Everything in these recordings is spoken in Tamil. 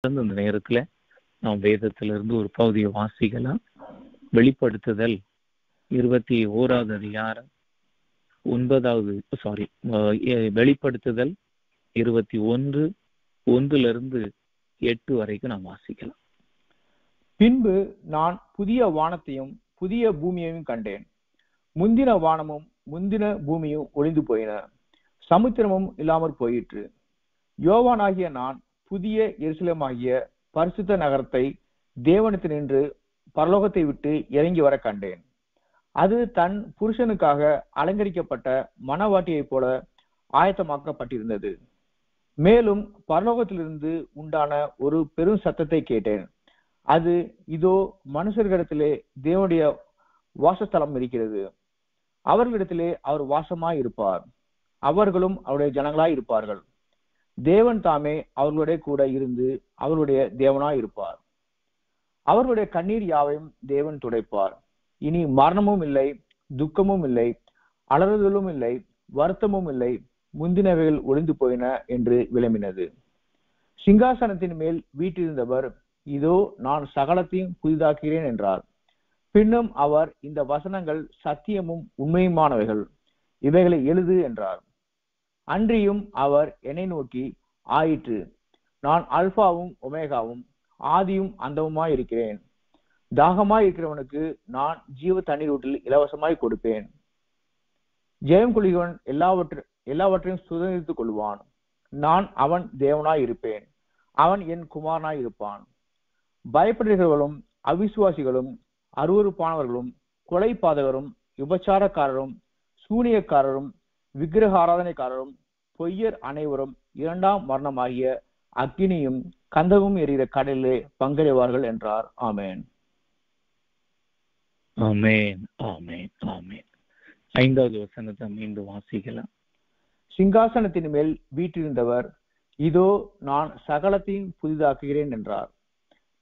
தொடர்ந்து இந்த நேரத்துல நாம் வேதத்திலிருந்து ஒரு பகுதியை வாசிக்கலாம். வெளிப்படுத்துதல் இருபத்தி ஓராவது அதிகாரம் ஒன்பதாவது சாரி வெளிப்படுத்துதல் இருபத்தி ஒன்று ஒன்றுல இருந்து எட்டு வரைக்கும் நாம் வாசிக்கலாம். பின்பு நான் புதிய வானத்தையும் புதிய பூமியையும் கண்டேன். முந்தின வானமும் முந்தின பூமியும் ஒளிந்து போயின. சமுத்திரமும் இல்லாமற் போயிற்று. யோவானாகிய நான் புதிய எருசலேமாகிய பரிசுத்த நகரத்தை தேவனத்தில் நின்று பரலோகத்தை விட்டு இறங்கி வர கண்டேன். அது தன் புருஷனுக்காக அலங்கரிக்கப்பட்ட மனவாட்டியைப் போல ஆயத்தமாக்கப்பட்டிருந்தது. மேலும் பரலோகத்திலிருந்து உண்டான ஒரு பெரும் சத்தத்தை கேட்டேன். அது இதோ மனுஷர்களிடத்திலே தேவனுடைய வாசஸ்தலம் இருக்கிறது. அவர்களிடத்திலே அவர் வாசமாய் இருப்பார் அவர்களும் அவருடைய ஜனங்களாய் இருப்பார்கள் தேவன் தாமே அவர்களுடைய கூட இருந்து அவருடைய தேவனாய் இருப்பார். அவர்களுடைய கண்ணீர் யாவையும் தேவன் துடைப்பார். இனி மரணமும் இல்லை துக்கமும் இல்லை அலறுதலும் இல்லை வருத்தமும் இல்லை முந்தினவைகள் ஒளிந்து போயின என்று விளம்பினது. சிங்காசனத்தின் மேல் வீட்டிருந்தவர் இதோ நான் சகலத்தையும் புதிதாக்குகிறேன் என்றார். பின்னும் அவர் இந்த வசனங்கள் சத்தியமும் உண்மையுமானவைகள் இவைகளை எழுது என்றார். அன்றியும் அவர் என்னை நோக்கி ஆயிற்று. நான் அல்பாவும் ஒமேகாவும் ஆதியும் அந்தவுமாய் இருக்கிறேன். தாகமாய் இருக்கிறவனுக்கு நான் ஜீவ தண்ணீர் ஊட்டில் இலவசமாய் கொடுப்பேன். ஜெயம் கொள்கிறவன் எல்லாவற்று எல்லாவற்றையும் சுதந்திரித்துக் கொள்வான். நான் அவன் தேவனாய் இருப்பேன். அவன் என் குமாரனாய் இருப்பான். பயப்படுகிறவர்களும் அவிசுவாசிகளும் அருவறுப்பானவர்களும் கொலை பாதகரும் விபச்சாரக்காரரும் சூனியக்காரரும் விக்கிரக ஆராதனைக்காரரும் பொய்யர் அனைவரும் இரண்டாம் மரணமாகிய அக்கினியும் கந்தவும் எறிகிற கடலிலே பங்கடைவார்கள் என்றார். ஆமேன். ஆமேன் ஆமேன் ஆமேன். ஐந்தாவது வசனத்தை மீண்டும் வாசிக்கலாம். சிங்காசனத்தின் மேல் வீட்டிருந்தவர் இதோ நான் சகலத்தையும் புதிதாக்குகிறேன் என்றார்.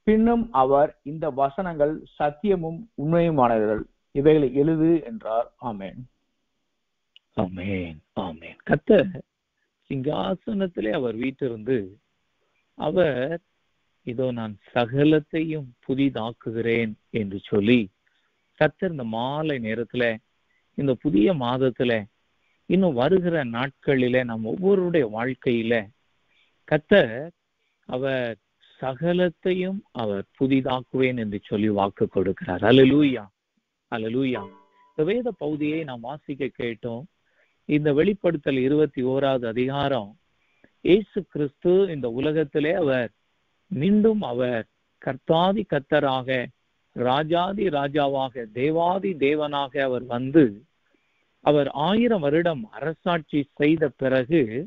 பின்னும் அவர் இந்த வசனங்கள் சத்தியமும் உண்மையுமானவர்கள் இவைகளை எழுது என்றார். ஆமேன். ஆமேன் ஆமேன். கத்த சிங்காசனத்திலே அவர் வீட்டிருந்து அவர் இதோ நான் சகலத்தையும் புதிதாக்குகிறேன் என்று சொல்லி கத்தர் இந்த மாலை நேரத்துல இந்த புதிய மாதத்துல இன்னும் வருகிற நாட்களில நம் ஒவ்வொருடைய வாழ்க்கையில கத்தர் அவர் சகலத்தையும் அவர் புதிதாக்குவேன் என்று சொல்லி வாக்கு கொடுக்கிறார். அலலூயா அலலூயா இந்த வேத பகுதியை நாம் வாசிக்க கேட்டோம். இந்த வெளிப்படுத்தல் இருபத்தி ஓராவது அதிகாரம். ஏசு கிறிஸ்து இந்த உலகத்திலே அவர் மீண்டும் அவர் கர்த்தாதி கத்தராக ராஜாதி ராஜாவாக தேவாதி தேவனாக அவர் வந்து அவர் ஆயிரம் வருடம் அரசாட்சி செய்த பிறகு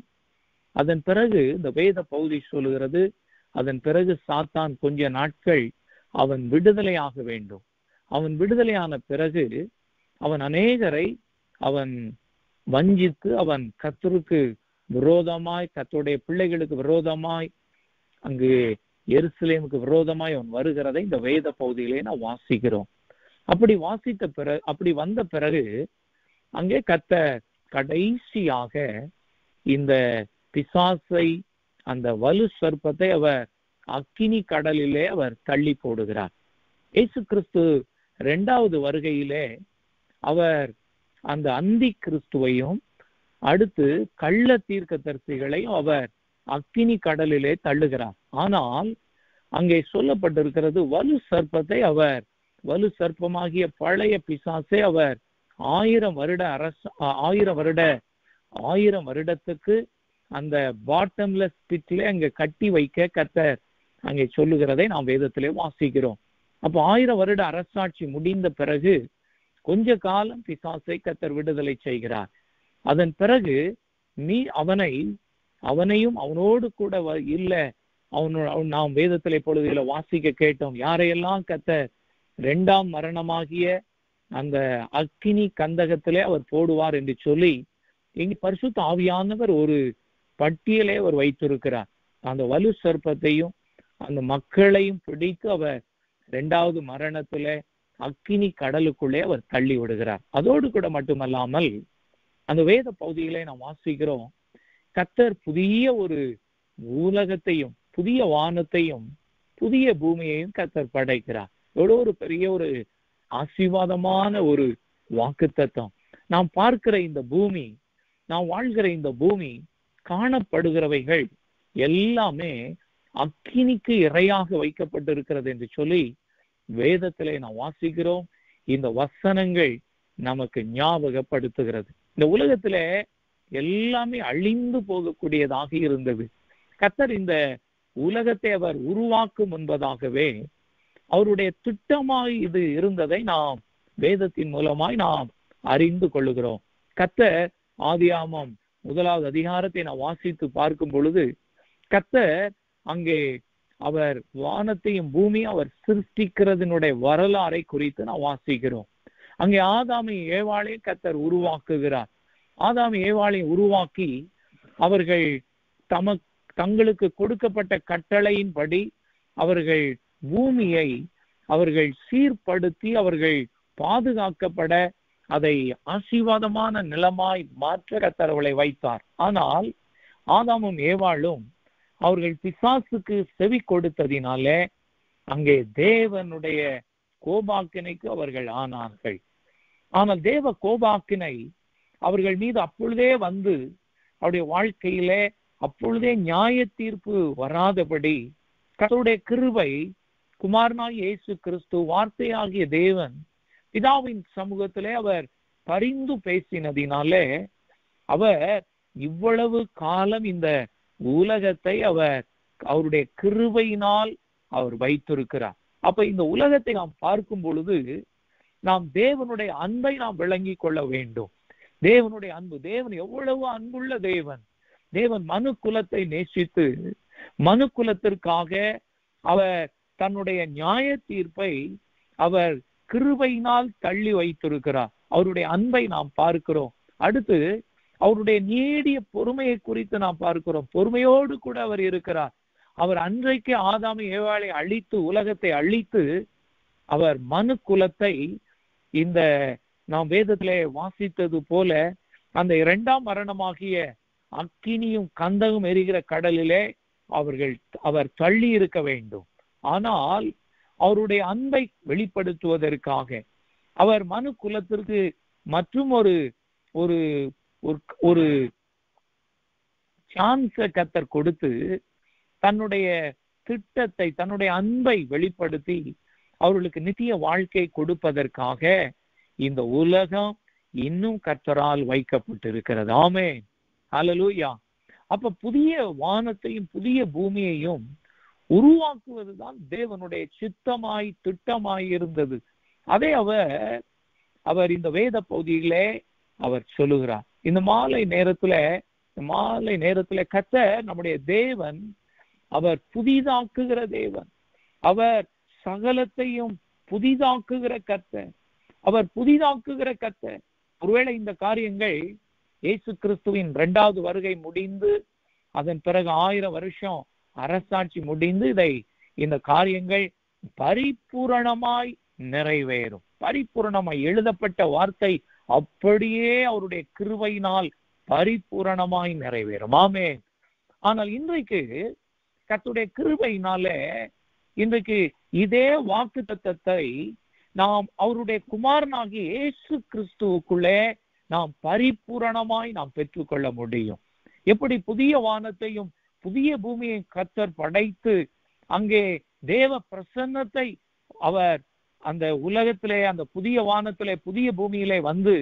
அதன் பிறகு இந்த வேத பகுதி சொல்லுகிறது அதன் பிறகு சாத்தான் கொஞ்ச நாட்கள் அவன் விடுதலையாக வேண்டும். அவன் விடுதலையான பிறகு அவன் அநேகரை அவன் வஞ்சித்து அவன் கத்தருக்கு விரோதமாய் கத்தருடைய பிள்ளைகளுக்கு விரோதமாய் அங்கு எருசலேமுக்கு விரோதமாய் அவன் வருகிறதை இந்த வேத பகுதியிலே நான் வாசிக்கிறோம். அப்படி வாசித்த பிறகு அப்படி வந்த பிறகு அங்கே கத்த கடைசியாக இந்த பிசாசை அந்த வலு சர்ப்பத்தை அவர் அக்கினி கடலிலே அவர் தள்ளி போடுகிறார். இயேசு கிறிஸ்து இரண்டாவது வருகையிலே அவர் அந்த அந்தி கிறிஸ்துவையும் அடுத்து கள்ள தீர்க்க தரிசிகளையும் அவர் அக்கினி கடலிலே தள்ளுகிறார். ஆனால் அங்கே சொல்லப்பட்டிருக்கிறது வலு சர்ப்பத்தை அவர் வலு சர்ப்பமாகிய பழைய பிசாசை அவர் ஆயிரம் வருட அரச ஆயிரம் வருட ஆயிரம் வருடத்துக்கு அந்த பாட்டம்லெஸ் பிட்ல அங்க கட்டி வைக்க கத்தர் அங்கே சொல்லுகிறதை நாம் வேதத்திலே வாசிக்கிறோம். அப்போ ஆயிரம் வருட அரசாட்சி முடிந்த பிறகு கொஞ்ச காலம் பிசாசை கத்தர் விடுதலை செய்கிறார். அதன் பிறகு நீ அவனை அவனையும் அவனோடு கூட இல்ல அவனோட நாம் வேதத்திலே பொழுதுல வாசிக்க கேட்டோம். யாரையெல்லாம் கத்த இரண்டாம் மரணமாகிய அந்த அக்கினி கந்தகத்திலே அவர் போடுவார் என்று சொல்லி இங்கு பரிசுத்த ஆவியானவர் ஒரு பட்டியலே அவர் வைத்திருக்கிறார். அந்த வலு சர்ப்பத்தையும் அந்த மக்களையும் பிடித்து அவர் இரண்டாவது மரணத்துல அக்கினி கடலுக்குள்ளே அவர் தள்ளி விடுகிறார். அதோடு கூட மட்டுமல்லாமல் அந்த வேத பகுதிகளை நாம் வாசிக்கிறோம். கத்தர் புதிய ஒரு உலகத்தையும் புதிய வானத்தையும் புதிய பூமியையும் கத்தர் படைக்கிறார். எவ்வளோ ஒரு பெரிய ஒரு ஆசீர்வாதமான ஒரு வாக்குத்தத்தம். நாம் பார்க்கிற இந்த பூமி நாம் வாழ்கிற இந்த பூமி காணப்படுகிறவைகள் எல்லாமே அக்கினிக்கு இரையாக வைக்கப்பட்டிருக்கிறது என்று சொல்லி வேதத்திலே நாம் வாசிக்கிறோம். இந்த வசனங்கள் நமக்கு ஞாபகப்படுத்துகிறது. இந்த உலகத்திலே எல்லாமே அழிந்து போகக்கூடியதாக இருந்தது. கத்தர் இந்த உலகத்தை அவர் உருவாக்கும் என்பதாகவே அவருடைய திட்டமாய் இது இருந்ததை நாம் வேதத்தின் மூலமாய் நாம் அறிந்து கொள்ளுகிறோம். கத்தர் ஆதியாமம் முதலாவது அதிகாரத்தை நான் வாசித்து பார்க்கும் பொழுது கத்தர் அங்கே அவர் வானத்தையும் பூமியும் அவர் சிருஷ்டிக்கிறதுனுடைய வரலாறை குறித்து நாம் வாசிக்கிறோம். அங்கே ஆதாமி ஏவாளை கத்தர் உருவாக்குகிறார். ஆதாமி ஏவாளை உருவாக்கி அவர்கள் தம தங்களுக்கு கொடுக்கப்பட்ட கட்டளையின்படி அவர்கள் பூமியை அவர்கள் சீர்படுத்தி அவர்கள் பாதுகாக்கப்பட அதை ஆசீர்வாதமான நிலமாய் மாற்ற கத்தரவளை வைத்தார். ஆனால் ஆதாமும் ஏவாளும் அவர்கள் பிசாசுக்கு செவி கொடுத்ததினாலே அங்கே தேவனுடைய கோபாக்கினைக்கு அவர்கள் ஆனார்கள். ஆனால் தேவ கோபாக்கினை அவர்கள் மீது அப்பொழுதே வந்து அவருடைய வாழ்க்கையிலே அப்பொழுதே நியாய தீர்ப்பு வராதபடி கத்தருடைய கிருபை குமாரனாய் இயேசு கிறிஸ்து வார்த்தையாகிய தேவன் பிதாவின் சமூகத்திலே அவர் பரிந்து பேசினதினாலே அவர் இவ்வளவு காலம் இந்த உலகத்தை அவர் அவருடைய கிருபையினால் அவர் வைத்திருக்கிறார். அப்ப இந்த உலகத்தை நாம் பார்க்கும் பொழுது நாம் தேவனுடைய அன்பை நாம் விளங்கி கொள்ள வேண்டும். தேவனுடைய அன்பு தேவன் எவ்வளவு அன்புள்ள தேவன். தேவன் மனு குலத்தை நேசித்து மனு குலத்திற்காக அவர் தன்னுடைய நியாய தீர்ப்பை அவர் கிருபையினால் தள்ளி வைத்திருக்கிறார். அவருடைய அன்பை நாம் பார்க்கிறோம். அடுத்து அவருடைய நீடிய பொறுமையை குறித்து நாம் பார்க்கிறோம். பொறுமையோடு கூட அவர் இருக்கிறார். அவர் அன்றைக்கு ஆதாமி ஏவாளை அழித்து உலகத்தை அழித்து அவர் மனு குலத்தை இந்த நாம் வேதத்திலே வாசித்தது போல அந்த இரண்டாம் மரணமாகிய அக்கினியும் கந்தகம் எரிகிற கடலிலே அவர்கள் அவர் தள்ளி இருக்க வேண்டும். ஆனால் அவருடைய அன்பை வெளிப்படுத்துவதற்காக அவர் மனு குலத்திற்கு மற்றும் ஒரு ஒரு ஒரு சான்ஸ கத்தர் கொடுத்து தன்னுடைய திட்டத்தை தன்னுடைய அன்பை வெளிப்படுத்தி அவர்களுக்கு நித்திய வாழ்க்கை கொடுப்பதற்காக இந்த உலகம் இன்னும் கர்த்தரால் வைக்கப்பட்டிருக்கிறது. ஆமே அலலூயா அப்ப புதிய வானத்தையும் புதிய பூமியையும் உருவாக்குவதுதான் தேவனுடைய சித்தமாய் திட்டமாய் இருந்தது. அதை அவர் அவர் இந்த வேத பகுதியிலே அவர் சொல்லுகிறார். இந்த மாலை நேரத்துல மாலை நேரத்துல கத்த நம்முடைய தேவன் அவர் புதிதாக்குகிற தேவன். அவர் சகலத்தையும் புதிதாக்குகிற கத்த அவர் புதிதாக்குகிற கத்த ஒருவேளை இந்த காரியங்கள் இயேசு கிறிஸ்துவின் இரண்டாவது வருகை முடிந்து அதன் பிறகு ஆயிரம் வருஷம் அரசாட்சி முடிந்து இதை இந்த காரியங்கள் பரிபூரணமாய் நிறைவேறும். பரிபூரணமாய் எழுதப்பட்ட வார்த்தை அப்படியே அவருடைய கிருவையினால் பரிபூரணமாய் நிறைவேறும். ஆமே ஆனால் இன்றைக்கு கத்துடைய கிருபையினாலே இன்றைக்கு இதே வாக்கு தத்தத்தை நாம் அவருடைய குமாரனாகி இயேசு கிறிஸ்துவுக்குள்ளே நாம் பரிபூரணமாய் நாம் பெற்றுக்கொள்ள முடியும். எப்படி புதிய வானத்தையும் புதிய பூமியை கத்தர் படைத்து அங்கே தேவ பிரசன்னத்தை அவர் அந்த உலகத்திலே அந்த புதிய வானத்திலே புதிய பூமியிலே வந்து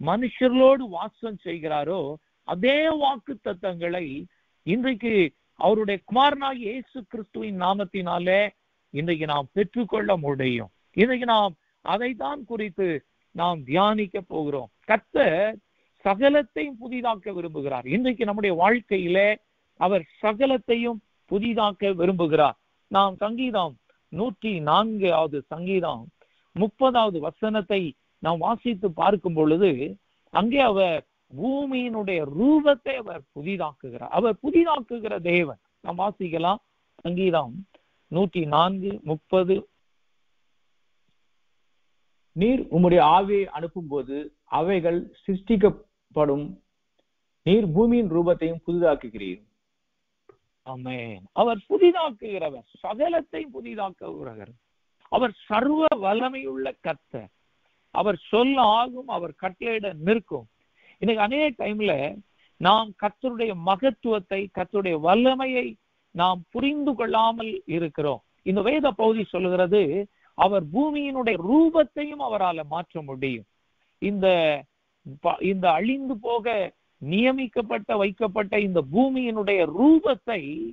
மனுஷர்களோடு வாசம் செய்கிறாரோ அதே வாக்கு தத்தங்களை இன்றைக்கு அவருடைய குமாரனாக இயேசு கிறிஸ்துவின் நாமத்தினாலே இன்றைக்கு நாம் பெற்றுக்கொள்ள முடியும். இன்றைக்கு நாம் அதைத்தான் குறித்து நாம் தியானிக்க போகிறோம். கத்த சகலத்தையும் புதிதாக்க விரும்புகிறார். இன்றைக்கு நம்முடைய வாழ்க்கையிலே அவர் சகலத்தையும் புதிதாக்க விரும்புகிறார். நாம் சங்கீதம் நூற்றி நான்காவது சங்கீதம் முப்பதாவது வசனத்தை நாம் வாசித்து பார்க்கும் பொழுது அங்கே அவர் பூமியினுடைய ரூபத்தை அவர் புதிதாக்குகிறார். அவர் புதிதாக்குகிற தேவன். நாம் வாசிக்கலாம். சங்கீதம் நூற்றி நான்கு முப்பது. நீர் உம்முடைய ஆவியை அனுப்பும்போது அவைகள் சிருஷ்டிக்கப்படும். நீர் பூமியின் ரூபத்தையும் புதிதாக்குகிறீர். அமேன் அவர் புதிதாக்குகிறவர். சகலத்தை புதிதாக்குகிறவர். அவர் சர்வ வல்லமையுள்ள கத்த அவர் சொல்ல ஆகும் அவர் கட்டளையிட நிற்கும். இன்னைக்கு அநேக டைம்ல நாம் கத்தருடைய மகத்துவத்தை கத்தருடைய வல்லமையை நாம் புரிந்து கொள்ளாமல் இருக்கிறோம். இந்த வேத பகுதி சொல்லுகிறது அவர் பூமியினுடைய ரூபத்தையும் அவரால மாற்ற முடியும். இந்த ப- இந்த அழிந்து போக நியமிக்கப்பட்ட வைக்கப்பட்ட இந்த பூமியினுடைய ரூபத்தை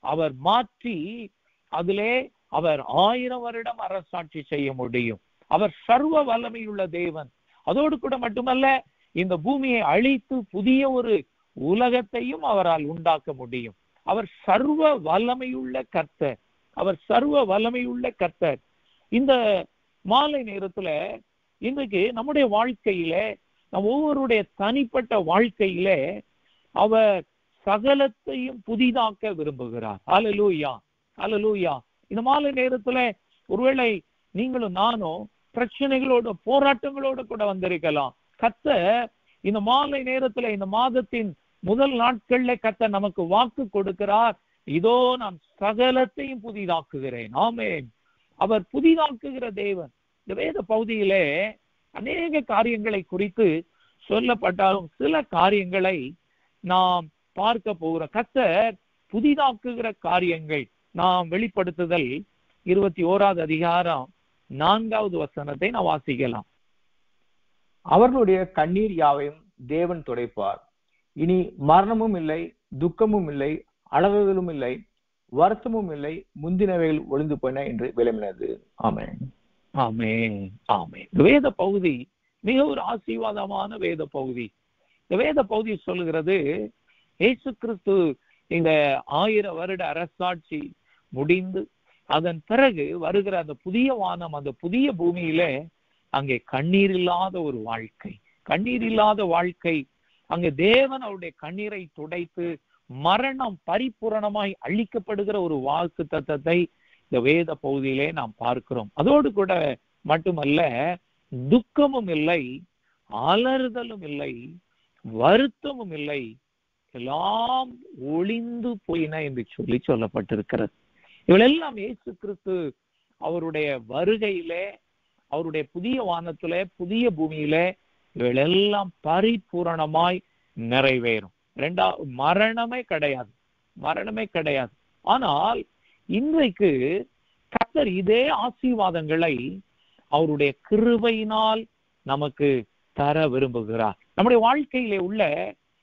அவர் மாற்றி அதிலே அவர் ஆயிரம் வருடம் அரசாட்சி செய்ய முடியும். அவர் சர்வ வல்லமையுள்ள தேவன். அதோடு கூட மட்டுமல்ல இந்த பூமியை அழித்து புதிய ஒரு உலகத்தையும் அவரால் உண்டாக்க முடியும். அவர் சர்வ வல்லமையுள்ள கர்த்தர். அவர் சர்வ வல்லமையுள்ள கர்த்தர். இந்த மாலை நேரத்துல இன்றைக்கு நம்முடைய வாழ்க்கையில ஒவ்வொருடைய தனிப்பட்ட வாழ்க்கையில அவர் சகலத்தையும் புதிதாக்க விரும்புகிறார். அலலூயா அலலூயா இந்த மாலை நேரத்துல ஒருவேளை நீங்களும் நானும் பிரச்சனைகளோட போராட்டங்களோட கூட வந்திருக்கலாம். கத்த இந்த மாலை நேரத்துல இந்த மாதத்தின் முதல் நாட்கள்ல கத்த நமக்கு வாக்கு கொடுக்கிறார். இதோ நான் சகலத்தையும் புதிதாக்குகிறேன். ஆமே அவர் புதிதாக்குகிற தேவன். இந்த வேத பகுதியிலே அநேக காரியங்களை குறித்து சொல்லப்பட்டாலும் சில காரியங்களை நாம் பார்க்க போகிற கத்தர் புதிதாக்குகிற காரியங்கள் நாம் வெளிப்படுத்துதல் இருபத்தி ஓராவது அதிகாரம் நான்காவது வசனத்தை நாம் வாசிக்கலாம். அவர்களுடைய கண்ணீர் யாவையும் தேவன் துடைப்பார். இனி மரணமும் இல்லை துக்கமும் இல்லை அழகுகளும் இல்லை வருத்தமும் இல்லை முந்தினவைகள் ஒளிந்து போயின என்று விளம்பினது. ஆமென். ஆமே ஆமே இந்த வேத பகுதி மிக ஒரு ஆசீர்வாதமான வேத பகுதி. இந்த வேத பகுதி சொல்லுகிறது ஏசு கிறிஸ்து இந்த ஆயிரம் வருட அரசாட்சி முடிந்து அதன் பிறகு வருகிற அந்த புதிய வானம் அந்த புதிய பூமியில அங்கே கண்ணீர் இல்லாத ஒரு வாழ்க்கை. கண்ணீர் இல்லாத வாழ்க்கை. அங்கே தேவன் அவருடைய கண்ணீரை துடைத்து மரணம் பரிபூரணமாய் அழிக்கப்படுகிற ஒரு வாக்கு தத்தத்தை இந்த வேத பகுதியிலே நாம் பார்க்கிறோம். அதோடு கூட மட்டுமல்ல துக்கமும் இல்லை அலறுதலும் இல்லை வருத்தமும் இல்லை. எல்லாம் ஒளிந்து போயின என்று சொல்லி சொல்லப்பட்டிருக்கிறது. இவளெல்லாம் இயேசு கிறிஸ்து அவருடைய வருகையிலே அவருடைய புதிய வானத்திலே புதிய பூமியிலே இவளெல்லாம் பரிபூரணமாய் நிறைவேறும். ரெண்டா மரணமே கிடையாது. மரணமே கிடையாது. ஆனால் இன்றைக்கு கத்தர் இதே ஆசீர்வாதங்களை அவருடைய கிருபையினால் நமக்கு தர விரும்புகிறார். நம்முடைய வாழ்க்கையிலே உள்ள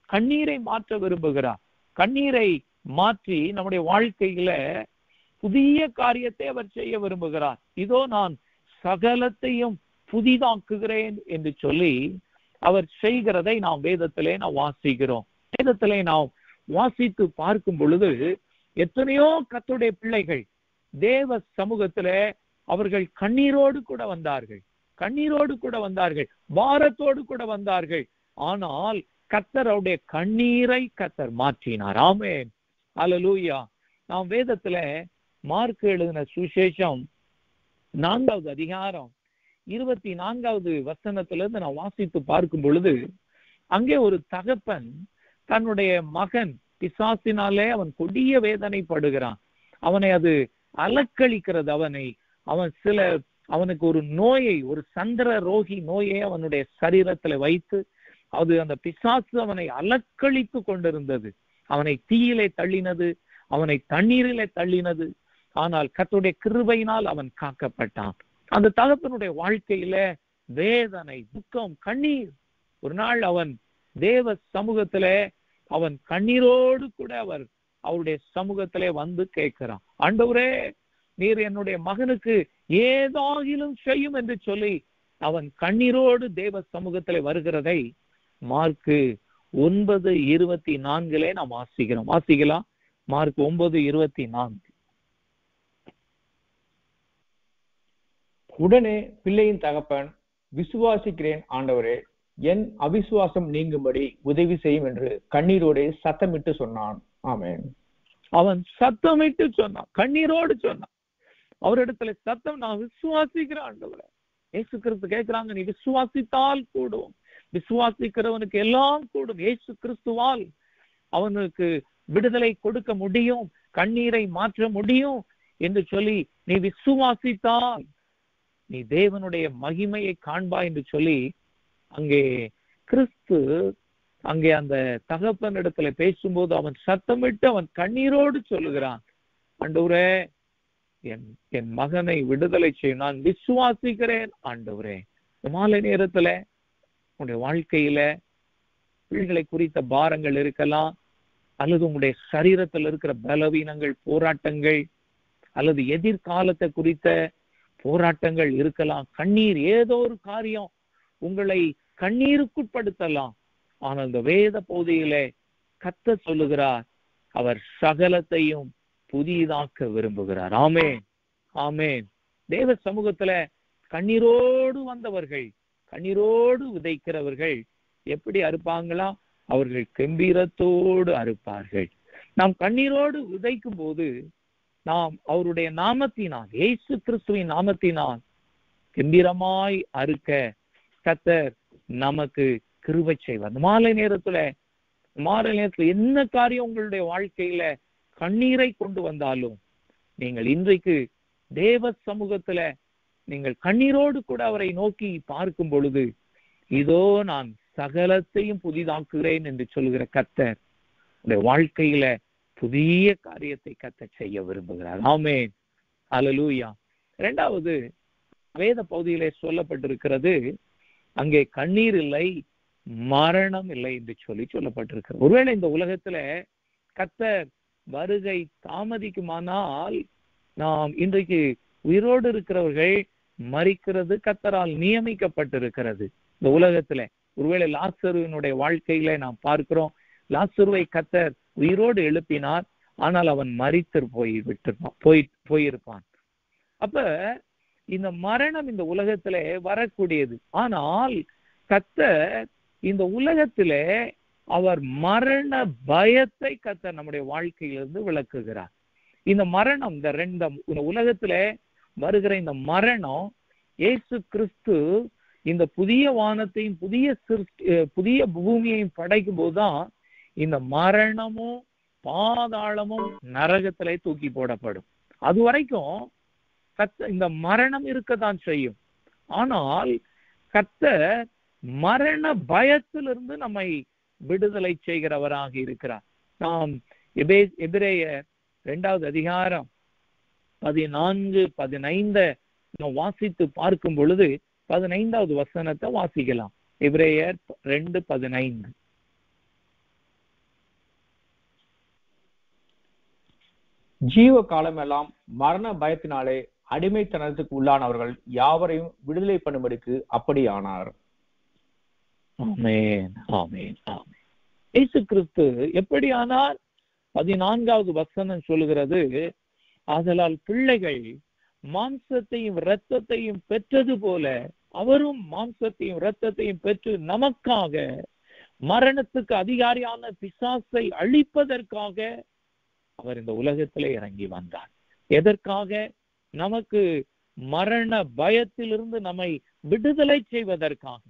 கண்ணீரை மாற்ற விரும்புகிறார். கண்ணீரை மாற்றி நம்முடைய வாழ்க்கையில புதிய காரியத்தை அவர் செய்ய விரும்புகிறார். இதோ நான் சகலத்தையும் புதிதாக்குகிறேன் என்று சொல்லி அவர் செய்கிறதை நாம் வேதத்திலே நாம் வாசிக்கிறோம். வேதத்திலே நாம் வாசித்து பார்க்கும் பொழுது எத்தனையோ கத்துடைய பிள்ளைகள் தேவ சமூகத்துல அவர்கள் கண்ணீரோடு கூட வந்தார்கள். கண்ணீரோடு கூட வந்தார்கள். வாரத்தோடு கூட வந்தார்கள். ஆனால் கத்தர் அவருடைய கண்ணீரை கத்தர் மாற்றினார். ஆமே அலலூயா நாம் வேதத்துல மார்க் எழுதின சுசேஷம் நான்காவது அதிகாரம் இருபத்தி நான்காவது வசனத்திலிருந்து நான் வாசித்து பார்க்கும் பொழுது அங்கே ஒரு தகப்பன் தன்னுடைய மகன் பிசாசினாலே அவன் கொடிய வேதனைப்படுகிறான். அவனை அது அலக்களிக்கிறது அவனை அவன் சில அவனுக்கு ஒரு நோயை ஒரு சந்திர ரோகி நோயை அவனுடைய சரீரத்துல வைத்து அது அந்த பிசாசு அவனை அலக்களித்து கொண்டிருந்தது. அவனை தீயிலே தள்ளினது அவனை தண்ணீரிலே தள்ளினது. ஆனால் கத்துடைய கிருபையினால் அவன் காக்கப்பட்டான். அந்த தகப்பனுடைய வாழ்க்கையில வேதனை துக்கம் கண்ணீர். ஒரு நாள் அவன் தேவ சமூகத்துல அவன் கண்ணீரோடு கூட அவர் அவருடைய சமூகத்திலே வந்து கேட்கிறான். ஆண்டவரே நீர் என்னுடைய மகனுக்கு ஏதாகிலும் செய்யும் என்று சொல்லி அவன் கண்ணீரோடு தேவ சமூகத்திலே வருகிறதை மார்க்கு ஒன்பது இருபத்தி நான்கிலே நாம் வாசிக்கிறோம். வாசிக்கலாம். மார்க் ஒன்பது இருபத்தி நான்கு. உடனே பிள்ளையின் தகப்பன் விசுவாசிக்கிறேன் ஆண்டவரே என் அவிசுவாசம் நீங்கும்படி உதவி செய்யும் என்று கண்ணீரோடு சத்தமிட்டு சொன்னான். ஆமேன். அவன் சத்தமிட்டு சொன்னான். கண்ணீரோடு சொன்னான். அவரிடத்துல சத்தம் நான் விசுவாசிக்கிறேன் ஏசு கிறிஸ்து கேட்கிறாங்க நீ விசுவாசித்தால் கூடும். விசுவாசிக்கிறவனுக்கு எல்லாம் கூடும். ஏசு கிறிஸ்துவால் அவனுக்கு விடுதலை கொடுக்க முடியும் கண்ணீரை மாற்ற முடியும் என்று சொல்லி நீ விசுவாசித்தால் நீ தேவனுடைய மகிமையை காண்பாய் என்று சொல்லி அங்கே கிறிஸ்து அங்கே அந்த தகப்பனிடத்துல பேசும்போது அவன் சத்தமிட்டு அவன் கண்ணீரோடு சொல்லுகிறான் ஆண்டவரே என் என் மகனை விடுதலை செய்யும் நான் விசுவாசிக்கிறேன் ஆண்டவரே. மாலை நேரத்துல உன்னுடைய வாழ்க்கையில பிள்ளைகளை குறித்த பாரங்கள் இருக்கலாம் அல்லது உங்களுடைய சரீரத்தில் இருக்கிற பலவீனங்கள் போராட்டங்கள் அல்லது எதிர்காலத்தை குறித்த போராட்டங்கள் இருக்கலாம். கண்ணீர் ஏதோ ஒரு காரியம் உங்களை கண்ணீருக்குட்படுத்தலாம். ஆனால் இந்த வேத பகுதியிலே கத்த சொல்லுகிறார் அவர் சகலத்தையும் புதியதாக்க விரும்புகிறார். ஆமே ஆமே தேவ சமூகத்துல கண்ணீரோடு வந்தவர்கள் கண்ணீரோடு விதைக்கிறவர்கள் எப்படி அறுப்பாங்களா? அவர்கள் கம்பீரத்தோடு அறுப்பார்கள். நாம் கண்ணீரோடு விதைக்கும் போது நாம் அவருடைய நாமத்தினால் இயேசு கிறிஸ்துவின் நாமத்தினால் கம்பீரமாய் அறுக்க கத்தர் நமக்கு கிருபை செய்வார். அந்த மாலை நேரத்துல மாலை நேரத்துல என்ன காரியம் உங்களுடைய வாழ்க்கையில கண்ணீரை கொண்டு வந்தாலும் நீங்கள் இன்றைக்கு தேவ சமூகத்துல நீங்கள் கண்ணீரோடு கூட அவரை நோக்கி பார்க்கும் பொழுது இதோ நான் சகலத்தையும் புதிதாக்குகிறேன் என்று சொல்கிற கத்தர் உடைய வாழ்க்கையில புதிய காரியத்தை கத்த செய்ய விரும்புகிறார். ஆமே அலலூயா இரண்டாவது வேத பகுதியிலே சொல்லப்பட்டிருக்கிறது அங்கே கண்ணீர் இல்லை மரணம் இல்லை என்று சொல்லி சொல்லப்பட்டிருக்கிறது. ஒருவேளை இந்த உலகத்துல கத்தர் வருகை தாமதிக்குமானால் நாம் இன்றைக்கு உயிரோடு இருக்கிறவர்கள் மறிக்கிறது கத்தரால் நியமிக்கப்பட்டிருக்கிறது. இந்த உலகத்துல ஒருவேளை லாசருவினுடைய வாழ்க்கையில நாம் பார்க்கிறோம் லாசருவை கத்தர் உயிரோடு எழுப்பினார் ஆனால் அவன் மறித்து போய் விட்டிருப்பான் போய் போயிருப்பான். அப்ப இந்த மரணம் இந்த உலகத்துல வரக்கூடியது. ஆனால் கத்த இந்த உலகத்திலே அவர் மரண பயத்தை கத்த நம்முடைய வாழ்க்கையிலிருந்து விளக்குகிறார். இந்த மரணம் இந்த ரெண்டு இந்த உலகத்துல வருகிற இந்த மரணம் ஏசு கிறிஸ்து இந்த புதிய வானத்தையும் புதிய புதிய பூமியையும் படைக்கும் போதுதான் இந்த மரணமும் பாதாளமும் நரகத்திலே தூக்கி போடப்படும். அது வரைக்கும் கத்த இந்த மரணம் இருக்கத்தான் செய்யும். ஆனால் கத்த மரண பயத்திலிருந்து நம்மை விடுதலை செய்கிறவராக இருக்கிறார். நாம் எபே எபிரேய இரண்டாவது அதிகாரம் பதினான்கு பதினைந்த நம்ம வாசித்து பார்க்கும் பொழுது பதினைந்தாவது வசனத்தை வாசிக்கலாம். எபிரேயர் ரெண்டு பதினைந்து. ஜீவ காலமெல்லாம் மரண பயத்தினாலே அடிமைத்தனத்துக்கு உள்ளானவர்கள் யாவரையும் விடுதலை பண்ணும்படிக்கு அப்படியானார். ஆமேன் ஆமேன் ஆமேன். இயேசு கிறிஸ்து எப்படியானால் பதினான்காவது வசனம் சொல்லுகிறது ஆதலால் பிள்ளைகள் மாம்சத்தையும் இரத்தத்தையும் பெற்றது போல அவரும் மாம்சத்தையும் இரத்தத்தையும் பெற்று நமக்காக மரணத்துக்கு அதிகாரியான பிசாசை அழிப்பதற்காக அவர் இந்த உலகத்திலே இறங்கி வந்தார். எதற்காக? நமக்கு மரண பயத்திலிருந்து நம்மை விடுதலை செய்வதற்காக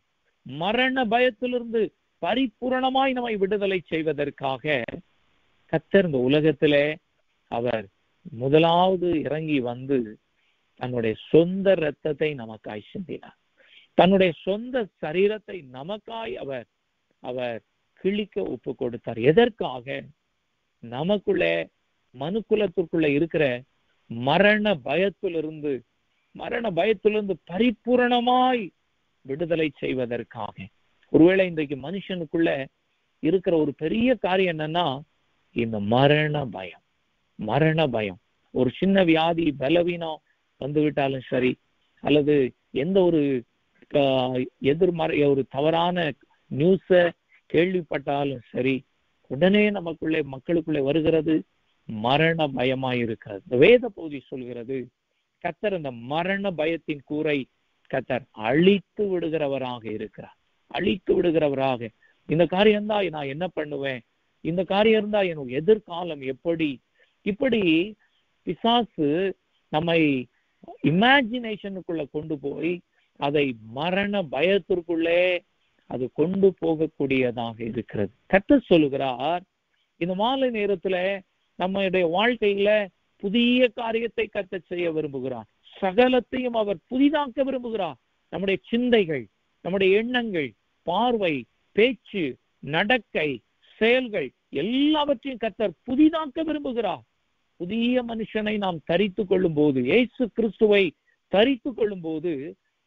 மரண பயத்திலிருந்து பரிபூரணமாய் நம்மை விடுதலை செய்வதற்காக கத்தர் இந்த உலகத்திலே அவர் முதலாவது இறங்கி வந்து தன்னுடைய சொந்த இரத்தத்தை நமக்காய் சிந்தினார். தன்னுடைய சொந்த சரீரத்தை நமக்காய் அவர் அவர் கிழிக்க ஒப்பு கொடுத்தார் எதற்காக? நமக்குள்ள மனுக்குலத்திற்குள்ள இருக்கிற மரண பயத்திலிருந்து மரண பயத்திலிருந்து பரிபூரணமாய் விடுதலை செய்வதற்காக. ஒருவேளை இன்றைக்கு மனுஷனுக்குள்ள இருக்கிற ஒரு பெரிய காரியம் என்னன்னா இந்த மரண பயம். மரண பயம். ஒரு சின்ன வியாதி பலவீனம் வந்து விட்டாலும் சரி அல்லது எந்த ஒரு எதிர்மறை ஒரு தவறான நியூஸ கேள்விப்பட்டாலும் சரி உடனே நமக்குள்ளே மக்களுக்குள்ளே வருகிறது. மரண பயமாயிருக்கிறது இந்த வேத பகுதி சொல்கிறது கத்தர் இந்த மரண பயத்தின் கூரை கத்தர் அழித்து விடுகிறவராக இருக்கிறார். அழித்து விடுகிறவராக. இந்த காரியம் தான் நான் என்ன பண்ணுவேன்? இந்த காரியம் இருந்தா என் எதிர்காலம் எப்படி? இப்படி பிசாசு நம்மை இமேஜினேஷனுக்குள்ள கொண்டு போய் அதை மரண பயத்திற்குள்ளே அது கொண்டு போகக்கூடியதாக இருக்கிறது. கத்த சொல்லுகிறார் இந்த மாலை நேரத்துல நம்முடைய வாழ்க்கையில புதிய காரியத்தை கத்த செய்ய விரும்புகிறார். சகலத்தையும் அவர் புதிதாக்க விரும்புகிறார். நம்முடைய சிந்தைகள் நம்முடைய எண்ணங்கள் பார்வை பேச்சு நடக்கை செயல்கள் எல்லாவற்றையும் கத்தர் புதிதாக்க விரும்புகிறார். புதிய மனுஷனை நாம் தரித்து கொள்ளும் போது ஏசு கிறிஸ்துவை தரித்து கொள்ளும் போது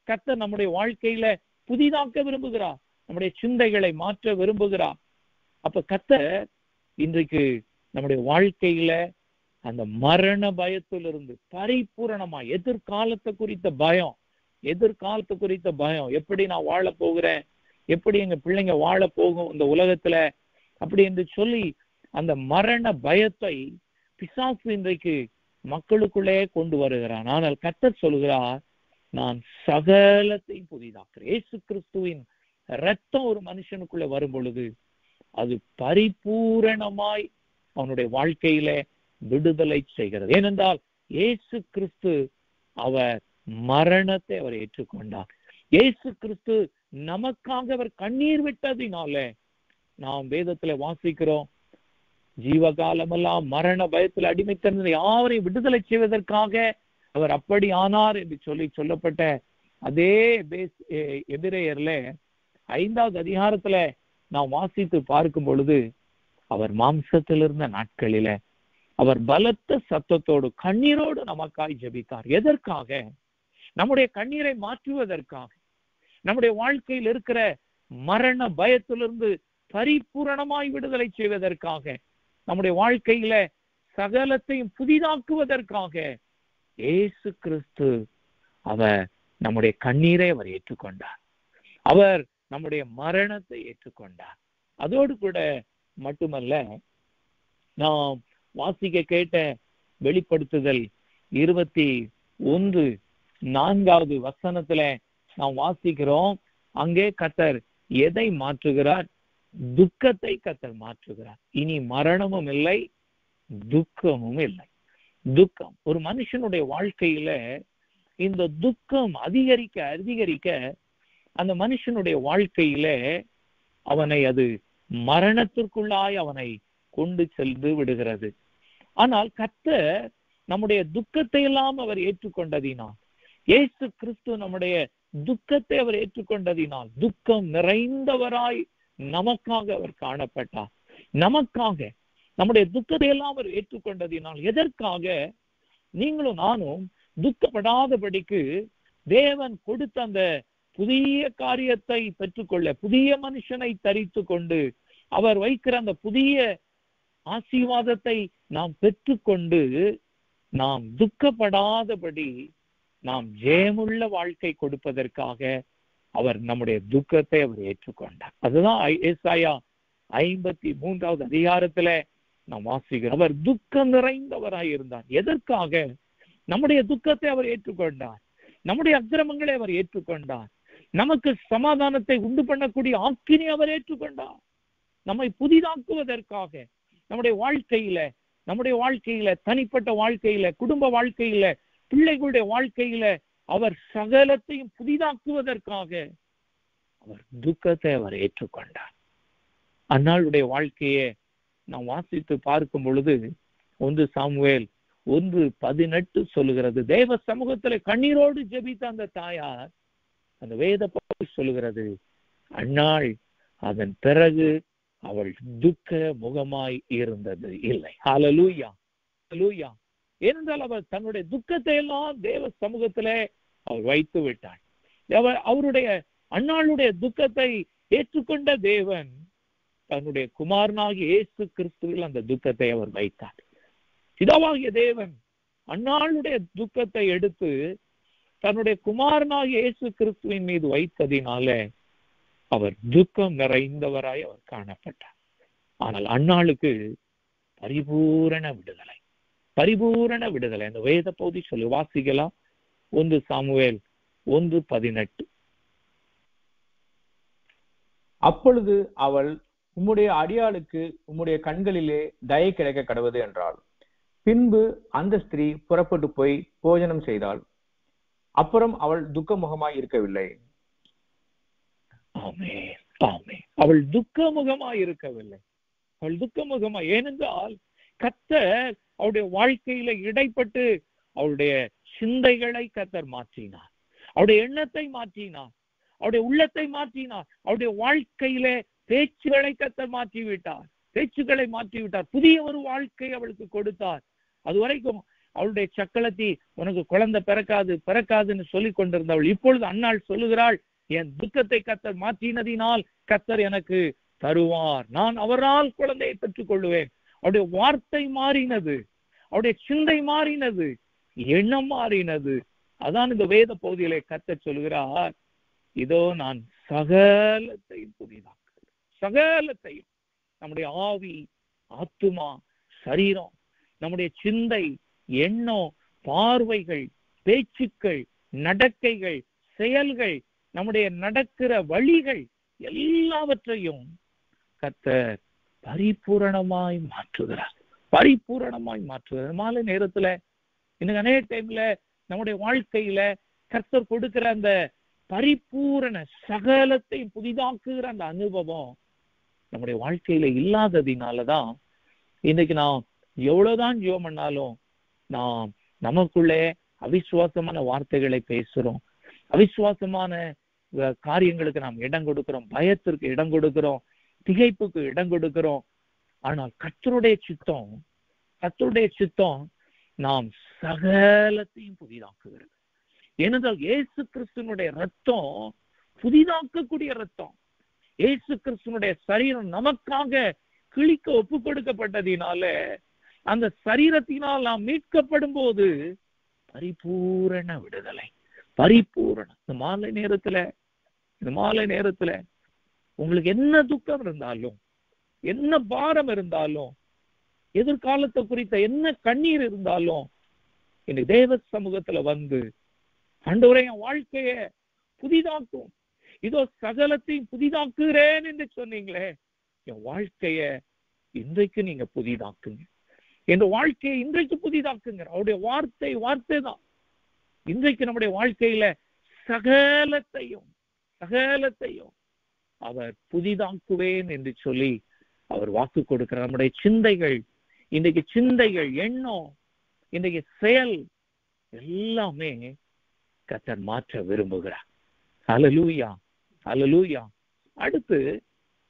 கத்தர் நம்முடைய வாழ்க்கையில புதிதாக்க விரும்புகிறார். நம்முடைய சிந்தைகளை மாற்ற விரும்புகிறார். அப்ப கத்தர் இன்றைக்கு நம்முடைய வாழ்க்கையில அந்த மரண பயத்திலிருந்து பரிபூரணமா எதிர்காலத்தை குறித்த பயம் எதிர்காலத்தை குறித்த பயம். எப்படி நான் வாழ போகிறேன்? எப்படி எங்க பிள்ளைங்க வாழ போகும் இந்த உலகத்துல? அப்படி என்று சொல்லி அந்த மரண பயத்தை பிசாசு இன்றைக்கு மக்களுக்குள்ளே கொண்டு வருகிறான். ஆனால் கத்தர் சொல்கிறார் நான் சகலத்தையும் புதிதாக்குறேன் ஏசு கிறிஸ்துவின் ரத்தம் ஒரு மனுஷனுக்குள்ள வரும் பொழுது அது பரிபூரணமாய் அவனுடைய வாழ்க்கையில விடுதலை செய்கிறது. ஏனென்றால் இயேசு கிறிஸ்து அவர் மரணத்தை அவர் ஏற்றுக்கொண்டார். இயேசு கிறிஸ்து நமக்காக அவர் கண்ணீர் விட்டதினால நாம் வேதத்துல வாசிக்கிறோம் ஜீவகாலமெல்லாம் மரண பயத்தில் அடிமைத்திருந்த யாரையும் விடுதலை செய்வதற்காக அவர் அப்படி ஆனார் என்று சொல்லி சொல்லப்பட்ட அதே எதிரையர்ல ஐந்தாவது அதிகாரத்துல நாம் வாசித்து பார்க்கும் பொழுது அவர் மாம்சத்தில் இருந்த நாட்களில அவர் பலத்த சத்தத்தோடு கண்ணீரோடு நமக்காய் ஜெபித்தார். எதற்காக? நம்முடைய கண்ணீரை மாற்றுவதற்காக. நம்முடைய வாழ்க்கையில் இருக்கிற மரண பயத்திலிருந்து பரிபூரணமாய் விடுதலை செய்வதற்காக. நம்முடைய வாழ்க்கையில சகலத்தையும் புதிதாக்குவதற்காக ஏசு கிறிஸ்து அவர் நம்முடைய கண்ணீரை அவர் ஏற்றுக்கொண்டார். அவர் நம்முடைய மரணத்தை ஏற்றுக்கொண்டார். அதோடு கூட மட்டுமல்ல நாம் வாசிக்க கேட்ட வெளிப்படுத்துதல் இருபத்தி ஒன்று நான்காவது வசனத்துல நாம் வாசிக்கிறோம். அங்கே கத்தர் எதை மாற்றுகிறார்? துக்கத்தை கத்தர் மாற்றுகிறார். இனி மரணமும் இல்லை துக்கமும் இல்லை. துக்கம். ஒரு மனுஷனுடைய வாழ்க்கையில இந்த துக்கம் அதிகரிக்க அதிகரிக்க அந்த மனுஷனுடைய வாழ்க்கையில அவனை அது மரணத்திற்குள்ளாய் அவனை கொண்டு சென்று விடுகிறது. ஆனால் கத்த நம்முடைய துக்கத்தை எல்லாம் அவர் ஏற்றுக்கொண்டதினால் ஏசு கிறிஸ்து நம்முடைய துக்கத்தை அவர் ஏற்றுக்கொண்டதினால் துக்கம் நிறைந்தவராய் நமக்காக அவர் காணப்பட்டார். நமக்காக நம்முடைய துக்கத்தை எல்லாம் அவர் ஏற்றுக்கொண்டதினால் எதற்காக? நீங்களும் நானும் துக்கப்படாதபடிக்கு தேவன் கொடுத்த அந்த புதிய காரியத்தை பெற்றுக்கொள்ள புதிய மனுஷனை தரித்து கொண்டு அவர் வைக்கிற அந்த புதிய ஆசீர்வாதத்தை நாம் பெற்றுக்கொண்டு நாம் துக்கப்படாதபடி நாம் ஜெயமுள்ள வாழ்க்கை கொடுப்பதற்காக அவர் நம்முடைய துக்கத்தை அவர் ஏற்றுக்கொண்டார். அதுதான் ஏசாயா ஐம்பத்தி மூன்றாவது அதிகாரத்துல நாம் வாசிக்கிறோம். அவர் துக்கம் நிறைந்தவராய் இருந்தார். எதற்காக? நம்முடைய துக்கத்தை அவர் ஏற்றுக்கொண்டார். நம்முடைய அக்கிரமங்களை அவர் ஏற்றுக்கொண்டார். நமக்கு சமாதானத்தை உண்டு பண்ணக்கூடிய ஆக்கினை அவர் ஏற்றுக்கொண்டார். நம்மை புதிதாக்குவதற்காக நம்முடைய வாழ்க்கையில நம்முடைய வாழ்க்கையில தனிப்பட்ட வாழ்க்கையில குடும்ப வாழ்க்கையில பிள்ளைகளுடைய வாழ்க்கையில அவர் சகலத்தையும் புதிதாக்குவதற்காக அவர் துக்கத்தை அவர் ஏற்றுக்கொண்டார். அன்னாளுடைய வாழ்க்கையை நாம் வாசித்து பார்க்கும் பொழுது ஒன்று சாமுவேல் ஒன்று பதினெட்டு சொல்லுகிறது. தேவ சமூகத்துல கண்ணீரோடு ஜெபித்த அந்த தாயார் அந்த வேத சொல்லுகிறது. அன்னாள் அதன் பிறகு அவள் துக்க முகமாய் இருந்தது இல்லை. அலலூயா லூயா ஏனென்றால் அவள் தன்னுடைய துக்கத்தை எல்லாம் தேவ சமூகத்திலே அவர் வைத்து விட்டாள். அவள் அவருடைய அண்ணாளுடைய துக்கத்தை ஏற்றுக்கொண்ட தேவன் தன்னுடைய குமாரனாகிய இயேசு கிறிஸ்துவில் அந்த துக்கத்தை அவர் வைத்தார். பிதாவாகிய தேவன் அண்ணாளுடைய துக்கத்தை எடுத்து தன்னுடைய குமாரனாகிய இயேசு கிறிஸ்துவின் மீது வைத்ததினால அவர் துக்கம் நிறைந்தவராய் அவர் காணப்பட்டார். ஆனால் அண்ணாளுக்கு பரிபூரண விடுதலை பரிபூரண விடுதலை. அந்த வேத பகுதி சொல்லி வாசிக்கலாம். ஒன்று சாமுவேல் ஒன்று பதினெட்டு. அப்பொழுது அவள் உம்முடைய அடியாளுக்கு உம்முடைய கண்களிலே தயை கிடைக்க கடவுது என்றாள். பின்பு அந்த ஸ்திரீ புறப்பட்டு போய் போஜனம் செய்தாள். அப்புறம் அவள் துக்கமுகமாய் இருக்கவில்லை. ஆமே ஆமே அவள் துக்கமுகமாய் இருக்கவில்லை. அவள் துக்கமுகமா ஏனென்றால் கத்தர் அவருடைய வாழ்க்கையில இடைப்பட்டு அவருடைய சிந்தைகளை கத்தர் மாற்றினார். அவருடைய எண்ணத்தை மாற்றினார். அவருடைய உள்ளத்தை மாற்றினார். அவருடைய வாழ்க்கையில பேச்சுகளை கத்தர் மாற்றி விட்டார் பேச்சுகளை மாற்றி விட்டார் புதிய ஒரு வாழ்க்கை அவளுக்கு கொடுத்தார். அது வரைக்கும் அவளுடைய சக்களத்தி உனக்கு குழந்தை பிறக்காது பிறக்காதுன்னு சொல்லி கொண்டிருந்தவள். இப்பொழுது அன்னாள் சொல்லுகிறாள் என் துக்கத்தை கத்தர் மாற்றினதினால் கத்தர் எனக்கு தருவார். நான் அவரால் குழந்தையை பெற்றுக் கொள்ளுவேன் அவருடைய வார்த்தை மாறினது. அவருடைய சிந்தை மாறினது. எண்ணம் மாறினது. அதான் இந்த வேத பகுதியிலே கத்தர் சொல்கிறார் இதோ நான் சகலத்தையும் புதிதாக்க சகலத்தையும். நம்முடைய ஆவி ஆத்துமா சரீரம் நம்முடைய சிந்தை எண்ணம் பார்வைகள் பேச்சுக்கள் நடக்கைகள் செயல்கள் நம்முடைய நடக்கிற வழிகள் எல்லாவற்றையும் கத்தர் பரிபூரணமாய் மாற்றுகிறார். பரிபூரணமாய் மாற்றுகிறார். மாலை நேரத்துல இன்னைக்கு அநேக டைம்ல நம்முடைய வாழ்க்கையில கர்த்தர் கொடுக்கிற அந்த பரிபூரண சகலத்தை புதிதாக்குகிற அந்த அனுபவம் நம்முடைய வாழ்க்கையில இல்லாததினாலதான் இன்னைக்கு நாம் எவ்வளவுதான் ஜீவம் பண்ணாலும் நாம் நமக்குள்ளே அவிசுவாசமான வார்த்தைகளை பேசுறோம். அவிசுவாசமான காரியங்களுக்கு நாம் இடம் கொடுக்கிறோம். பயத்திற்கு இடம் கொடுக்கிறோம். திகைப்புக்கு இடம் கொடுக்கிறோம். ஆனால் கத்தருடைய சித்தம் கத்தருடைய சித்தம் நாம் சகலத்தையும் புதிதாக்குகிறது. ஏனென்றால் இயேசு கிறிஸ்துவனுடைய ரத்தம் புதிதாக்கக்கூடிய ரத்தம் இயேசு கிறிஸ்துவனுடைய சரீரம் நமக்காக கிழிக்க ஒப்பு கொடுக்கப்பட்டதினால அந்த சரீரத்தினால் நாம் மீட்கப்படும் போது பரிபூரண விடுதலை. பரிபூரண. இந்த மாலை நேரத்துல இந்த மாலை நேரத்துல உங்களுக்கு என்ன துக்கம் இருந்தாலும் என்ன பாரம் இருந்தாலும் எதிர்காலத்தை குறித்த என்ன கண்ணீர் இருந்தாலும் இன்னைக்கு தேவ சமூகத்துல வந்து ஆண்டவரே என் வாழ்க்கைய புதிதாக்கும். இதோ சகலத்தையும் புதிதாக்குகிறேன் என்று சொன்னீங்களே என் வாழ்க்கைய இன்றைக்கு நீங்க புதிதாக்குங்க. என் வாழ்க்கையை இன்றைக்கு புதிதாக்குங்க. அவருடைய வார்த்தை வார்த்தை தான் இன்றைக்கு நம்முடைய வாழ்க்கையில சகலத்தையும் சகலத்தையும் அவர் புதிதாக்குவேன் என்று சொல்லி அவர் வாக்கு கொடுக்கிறார். நம்முடைய சிந்தைகள் இன்றைக்கு சிந்தைகள் எண்ணம் இன்றைக்கு செயல் எல்லாமே கத்தர் மாற்ற விரும்புகிறார். அலலூயா அலலூயா அடுத்து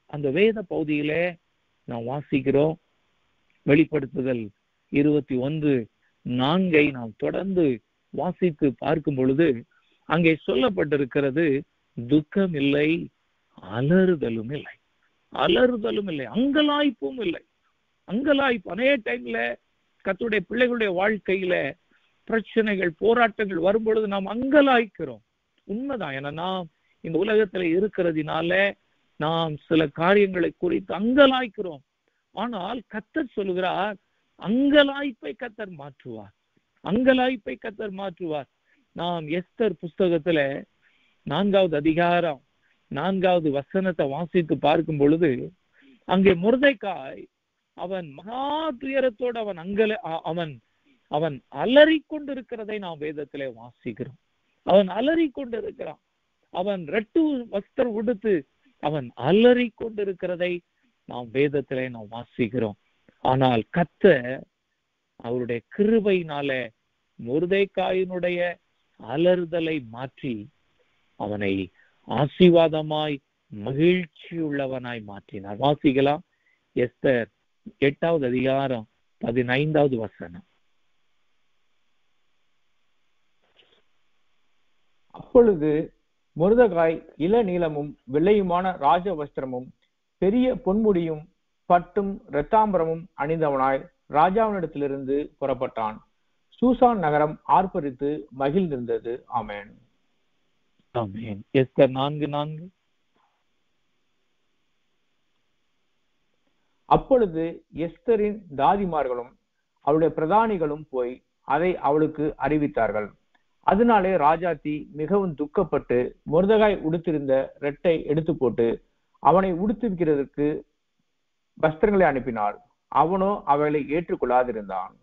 அந்த வேத பகுதியிலே நாம் வாசிக்கிறோம். வெளிப்படுத்துதல் இருபத்தி ஒன்று நான்கை நாம் தொடர்ந்து வாசித்து பார்க்கும் பொழுது அங்கே சொல்லப்பட்டிருக்கிறது துக்கம் இல்லை அலறுதலும் இல்லை. அலறுதலும் இல்லை அங்கலாய்ப்பும் இல்லை. அங்கலாய்ப்பு அநேக டைம்ல கத்துடைய பிள்ளைகளுடைய வாழ்க்கையில பிரச்சனைகள் போராட்டங்கள் வரும்பொழுது நாம் அங்கலாய்க்கிறோம். உண்மைதான். ஏன்னா நாம் இந்த உலகத்துல இருக்கிறதுனால நாம் சில காரியங்களை குறித்து அங்கலாய்க்கிறோம். ஆனால் கத்தர் சொல்கிறார் அங்கலாய்ப்பை கத்தர் மாற்றுவார். அங்கலாய்ப்பை கத்தர் மாற்றுவார். நாம் எஸ்தர் புஸ்தகத்துல நான்காவது அதிகாரம் நான்காவது வசனத்தை வாசித்து பார்க்கும் பொழுது அங்கே முருதைக்காய் அவன் மகா துயரத்தோடு அவன் அங்கல அவன் அவன் அலறி கொண்டிருக்கிறதை நாம் வேதத்திலே வாசிக்கிறோம். அவன் அலறி கொண்டிருக்கிறான். அவன் ரெட்டு வஸ்திரம் உடுத்து அவன் அலறி கொண்டிருக்கிறதை நாம் வேதத்திலே நாம் வாசிக்கிறோம். ஆனால் கத்த அவருடைய கிருபையினால முருதைக்காயினுடைய அலறுதலை மாற்றி அவனை ஆசீர்வாதமாய் மகிழ்ச்சி உள்ளவனாய் மாற்றினார். வாசிகளா எஸ்தர் எட்டாவது அதிகாரம் பதினைந்தாவது வசனம். அப்பொழுது முருதகாய் இள நீளமும் வெள்ளையுமான ராஜ வஸ்திரமும் பெரிய பொன்முடியும் பட்டும் இரத்தாம்பரமும் அணிந்தவனாய் ராஜாவினிடத்திலிருந்து புறப்பட்டான். சூசான் நகரம் ஆர்ப்பரித்து மகிழ்ந்திருந்தது. ஆமேன். ஆமென். எஸ்தர் நான்கு நான்கு. அப்பொழுது எஸ்தரின் தாதிமார்களும் அவளுடைய பிரதானிகளும் போய் அதை அவளுக்கு அறிவித்தார்கள். அதனாலே ராஜாத்தி மிகவும் துக்கப்பட்டு முருதகாய் உடுத்திருந்த ரெட்டை எடுத்து போட்டு அவனை உடுத்துவிக்கிறதற்கு வஸ்திரங்களை அனுப்பினாள். அவனோ அவைகளை ஏற்றுக்கொள்ளாதிருந்தான்.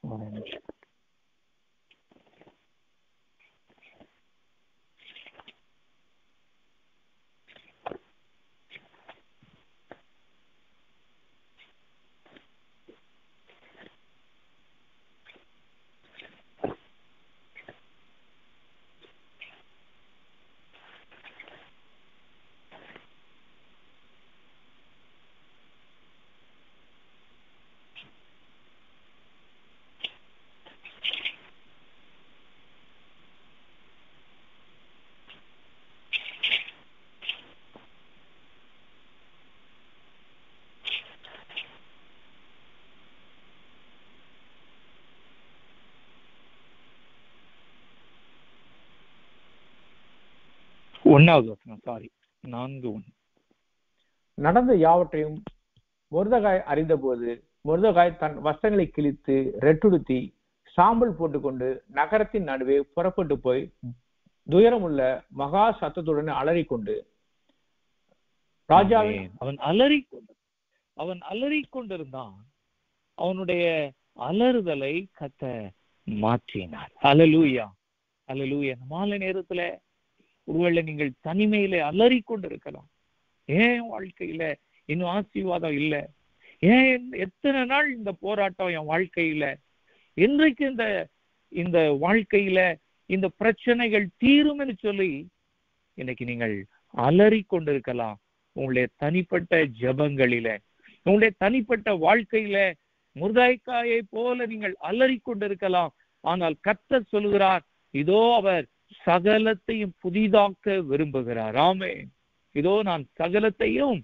ஆமென். ஒன்னாவது வசனம் சாரி நான்கு ஒன்று நடந்த யாவற்றையும் முருதகாய் அறிந்தபோது முருதகாய் தன் வஸ்திரங்களை கிழித்து ரெட்டுடுத்தி சாம்பல் போட்டுக்கொண்டு நகரத்தின் நடுவே புறப்பட்டு போய் துயரமுள்ள மகா சத்தத்துடன் அலறிக்கொண்டு ராஜாவின். அவன் அலறி கொண்டு அவன் அலறி கொண்டிருந்தான். அவனுடைய அலறுதலை கத்த மாற்றினார். அலலூயா அலலூயா மாலை நேரத்துல ஒருவேளை நீங்கள் தனிமையில அலறி கொண்டிருக்கலாம் ஏன் வாழ்க்கையில இன்னும் ஆசீர்வாதம் இல்ல? ஏன் எத்தனை நாள் இந்த போராட்டம் என் வாழ்க்கையில? இன்றைக்கு இந்த இந்த வாழ்க்கையில இந்த பிரச்சனைகள் தீரும் சொல்லி இன்னைக்கு நீங்கள் அலறி கொண்டிருக்கலாம் உங்களுடைய தனிப்பட்ட ஜெபங்களில உங்களுடைய தனிப்பட்ட வாழ்க்கையில முருதாய்க்காயை போல நீங்கள் அலறி கொண்டிருக்கலாம் ஆனால் கத்த சொல்லுகிறார் இதோ அவர் சகலத்தையும் புதிதாக்க விரும்புகிறார். ஆமே இதோ நான் சகலத்தையும்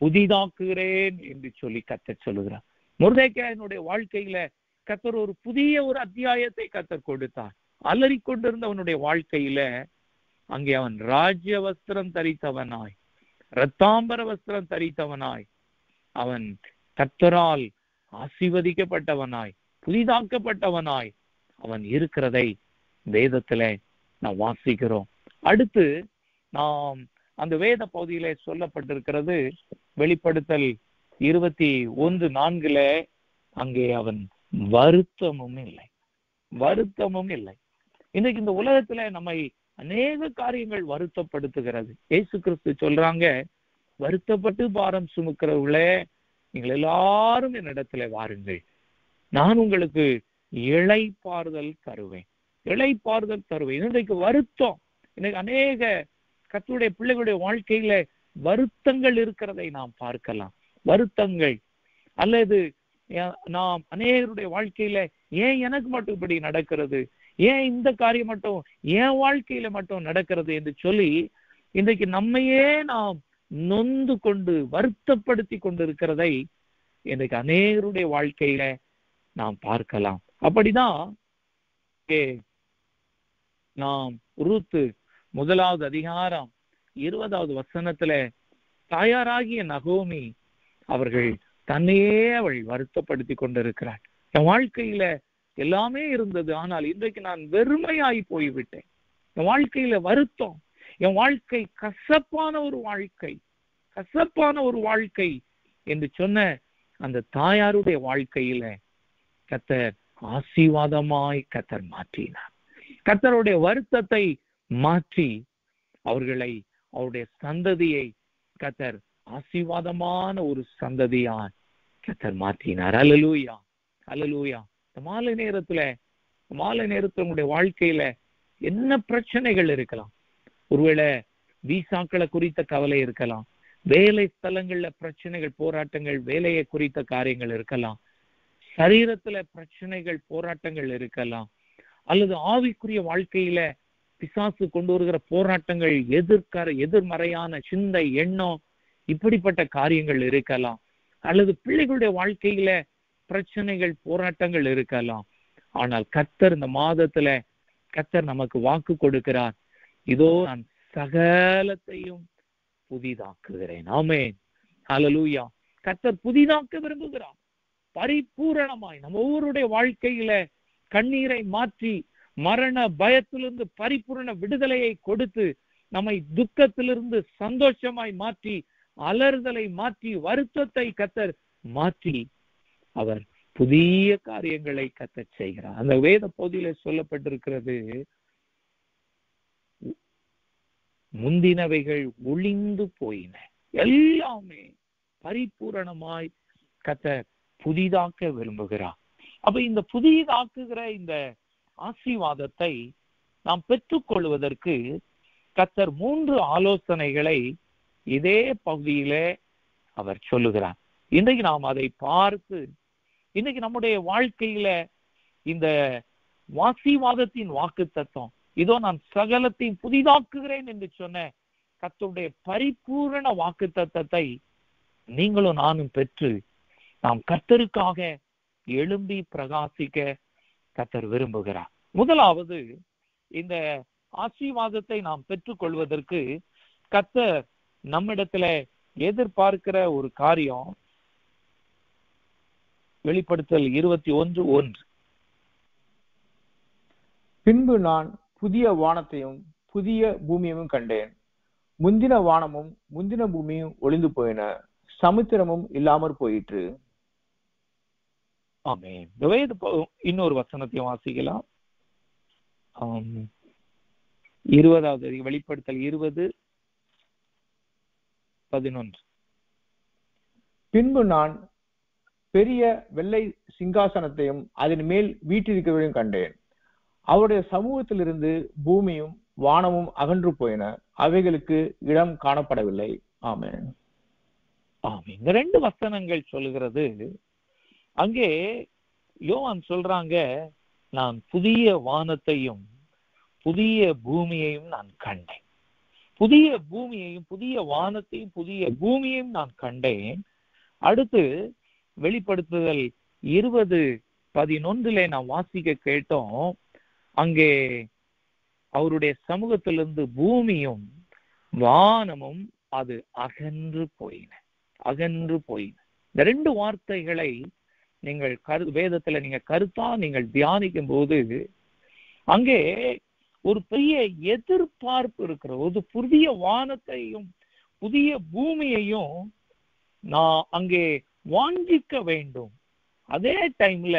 புதிதாக்குகிறேன் என்று சொல்லி கத்த சொல்லுகிறார். முருதைக்காயனுடைய வாழ்க்கையில கத்தர் ஒரு புதிய ஒரு அத்தியாயத்தை கத்தர் கொடுத்தார். அலறி கொண்டிருந்தவனுடைய வாழ்க்கையில அங்கே அவன் ராஜ்ய வஸ்திரம் தரித்தவனாய் ரத்தாம்பர வஸ்திரம் தரித்தவனாய் அவன் கத்தரால் ஆசிர்வதிக்கப்பட்டவனாய் புதிதாக்கப்பட்டவனாய் அவன் இருக்கிறதை வேதத்துல நாம் வாசிக்கிறோம். அடுத்து நாம் அந்த வேத பகுதியிலே சொல்லப்பட்டிருக்கிறது வெளிப்படுத்தல் இருபத்தி ஒன்று நான்குல அங்கே அவன் வருத்தமும் இல்லை. வருத்தமும் இல்லை. இன்னைக்கு இந்த உலகத்துல நம்மை அநேக காரியங்கள் வருத்தப்படுத்துகிறது. இயேசு கிறிஸ்து சொல்றாங்க வருத்தப்பட்டு பாரம் சுமக்கிறவர்களே நீங்கள் எல்லாரும் என்னிடத்துல வாருங்கள். நான் உங்களுக்கு இழைப்பாறுதல் தருவேன். இளைப்பாறுதல் தருவேன் இன்றைக்கு வருத்தம். இன்னைக்கு அநேக கத்துடைய பிள்ளைகளுடைய வாழ்க்கையில வருத்தங்கள் இருக்கிறதை நாம் பார்க்கலாம். வருத்தங்கள். அல்லது நாம் அநேகருடைய வாழ்க்கையில ஏன் எனக்கு மட்டும் இப்படி நடக்கிறது? ஏன் இந்த காரியம் மட்டும் ஏன் வாழ்க்கையில மட்டும் நடக்கிறது என்று சொல்லி இன்றைக்கு நம்மையே நாம் நொந்து கொண்டு வருத்தப்படுத்தி கொண்டு இருக்கிறதை இன்றைக்கு அநேகருடைய வாழ்க்கையில நாம் பார்க்கலாம். அப்படிதான் நாம் உருத்து முதலாவது அதிகாரம் இருபதாவது வசனத்துல தாயாராகிய நகோமி அவர்கள் தன்னையே அவள் வருத்தப்படுத்தி கொண்டிருக்கிறாள். என் வாழ்க்கையில எல்லாமே இருந்தது ஆனால் இன்றைக்கு நான் வெறுமையாய் போய்விட்டேன். என் வாழ்க்கையில வருத்தம் என் வாழ்க்கை கசப்பான ஒரு வாழ்க்கை கசப்பான ஒரு வாழ்க்கை என்று சொன்ன அந்த தாயாருடைய வாழ்க்கையில கத்தர் ஆசீர்வாதமாய் கத்தர் மாற்றினார். கத்தருடைய வருத்தத்தை மாற்றி அவர்களை அவருடைய சந்ததியை கத்தர் ஆசீர்வாதமான ஒரு சந்ததியான் கத்தர் மாற்றினார். அலலூயா அலலூயா இந்த மாலை நேரத்துல மாலை நேரத்துல உங்களுடைய வாழ்க்கையில என்ன பிரச்சனைகள் இருக்கலாம்? ஒருவேளை விசாக்களை குறித்த கவலை இருக்கலாம். வேலை ஸ்தலங்கள்ல பிரச்சனைகள் போராட்டங்கள் வேலையை குறித்த காரியங்கள் இருக்கலாம். சரீரத்துல பிரச்சனைகள் போராட்டங்கள் இருக்கலாம். அல்லது ஆவிக்குரிய வாழ்க்கையில பிசாசு கொண்டு வருகிற போராட்டங்கள் எதிர்கர எதிர்மறையான சிந்தை எண்ணம் இப்படிப்பட்ட காரியங்கள் இருக்கலாம். அல்லது பிள்ளைகளுடைய வாழ்க்கையில பிரச்சனைகள் போராட்டங்கள் இருக்கலாம். ஆனால் கத்தர் இந்த மாதத்துல கத்தர் நமக்கு வாக்கு கொடுக்கிறார். இதோ நான் சகலத்தையும் புதிதாக்குகிறேன். ஆமென். அலலூயா கத்தர் புதிதாக்க விரும்புகிறார். பரிபூரணமாய் நம்ம ஒவ்வொருடைய வாழ்க்கையில கண்ணீரை மாற்றி மரண பயத்திலிருந்து பரிபூரண விடுதலையை கொடுத்து நம்மை துக்கத்திலிருந்து சந்தோஷமாய் மாற்றி அலறுதலை மாற்றி வருத்தத்தை கத்தர் மாற்றி அவர் புதிய காரியங்களை கத்தச் செய்கிறார். அந்த வேத பகுதியில சொல்லப்பட்டிருக்கிறது முந்தினவைகள் ஒளிந்து போயின. எல்லாமே பரிபூரணமாய் கத்தர் புதிதாக்க விரும்புகிறார். அப்ப இந்த புதிதாக்குகிற இந்த ஆசீர்வாதத்தை நாம் பெற்றுக்கொள்வதற்கு கத்தர் மூன்று ஆலோசனைகளை இதே பகுதியிலே அவர் சொல்லுகிறார். இன்றைக்கு நாம் அதை பார்த்து இன்னைக்கு நம்முடைய வாழ்க்கையில இந்த வாசிவாதத்தின் வாக்கு தத்துவம் இதோ நான் சகலத்தையும் புதிதாக்குகிறேன் என்று சொன்ன கத்தருடைய பரிபூரண வாக்கு தத்தத்தை நீங்களும் நானும் பெற்று நாம் கத்தருக்காக எழும்பி பிரகாசிக்க கத்தர் விரும்புகிறார். முதலாவது இந்த ஆசீர்வாதத்தை நாம் பெற்றுக்கொள்வதற்கு கத்தர் நம்மிடத்துல எதிர்பார்க்கிற ஒரு காரியம் வெளிப்படுத்தல் இருபத்தி ஒன்று ஒன்று. பின்பு நான் புதிய வானத்தையும் புதிய பூமியையும் கண்டேன். முந்தின வானமும் முந்தின பூமியும் ஒளிந்து போயின. சமுத்திரமும் இல்லாமற் போயிற்று. ஆமே வேத இன்னொரு வசனத்தையும் வாசிக்கலாம். ஆம். இருபதாவது வெளிப்படுத்தல் இருபது பதினொன்று. பின்பு நான் பெரிய வெள்ளை சிங்காசனத்தையும் அதன் மேல் வீற்றிருக்கிறவரையும் கண்டேன். அவருடைய சமூகத்திலிருந்து பூமியும் வானமும் அகன்று போயின. அவைகளுக்கு இடம் காணப்படவில்லை. ஆமென். ஆமே இந்த ரெண்டு வசனங்கள் சொல்லுகிறது அங்கே யோவான் சொல்றாங்க நான் புதிய வானத்தையும் புதிய பூமியையும் நான் கண்டேன். புதிய பூமியையும் புதிய வானத்தையும் புதிய பூமியையும் நான் கண்டேன். அடுத்து வெளிப்படுத்துதல் இருபது பதினொன்றிலே நான் வாசிக்க கேட்டோம். அங்கே அவருடைய சமூகத்திலிருந்து பூமியும் வானமும் அது அகன்று போயின. அகன்று போயின. இந்த ரெண்டு வார்த்தைகளை நீங்கள் கரு வேதத்துல நீங்க கருத்தா நீங்கள் தியானிக்கும் போது அங்கே ஒரு பெரிய எதிர்பார்ப்பு இருக்கிற ஒரு புதிய வானத்தையும் புதிய பூமியையும் நான் அங்கே வாஞ்சிக்க வேண்டும். அதே டைம்ல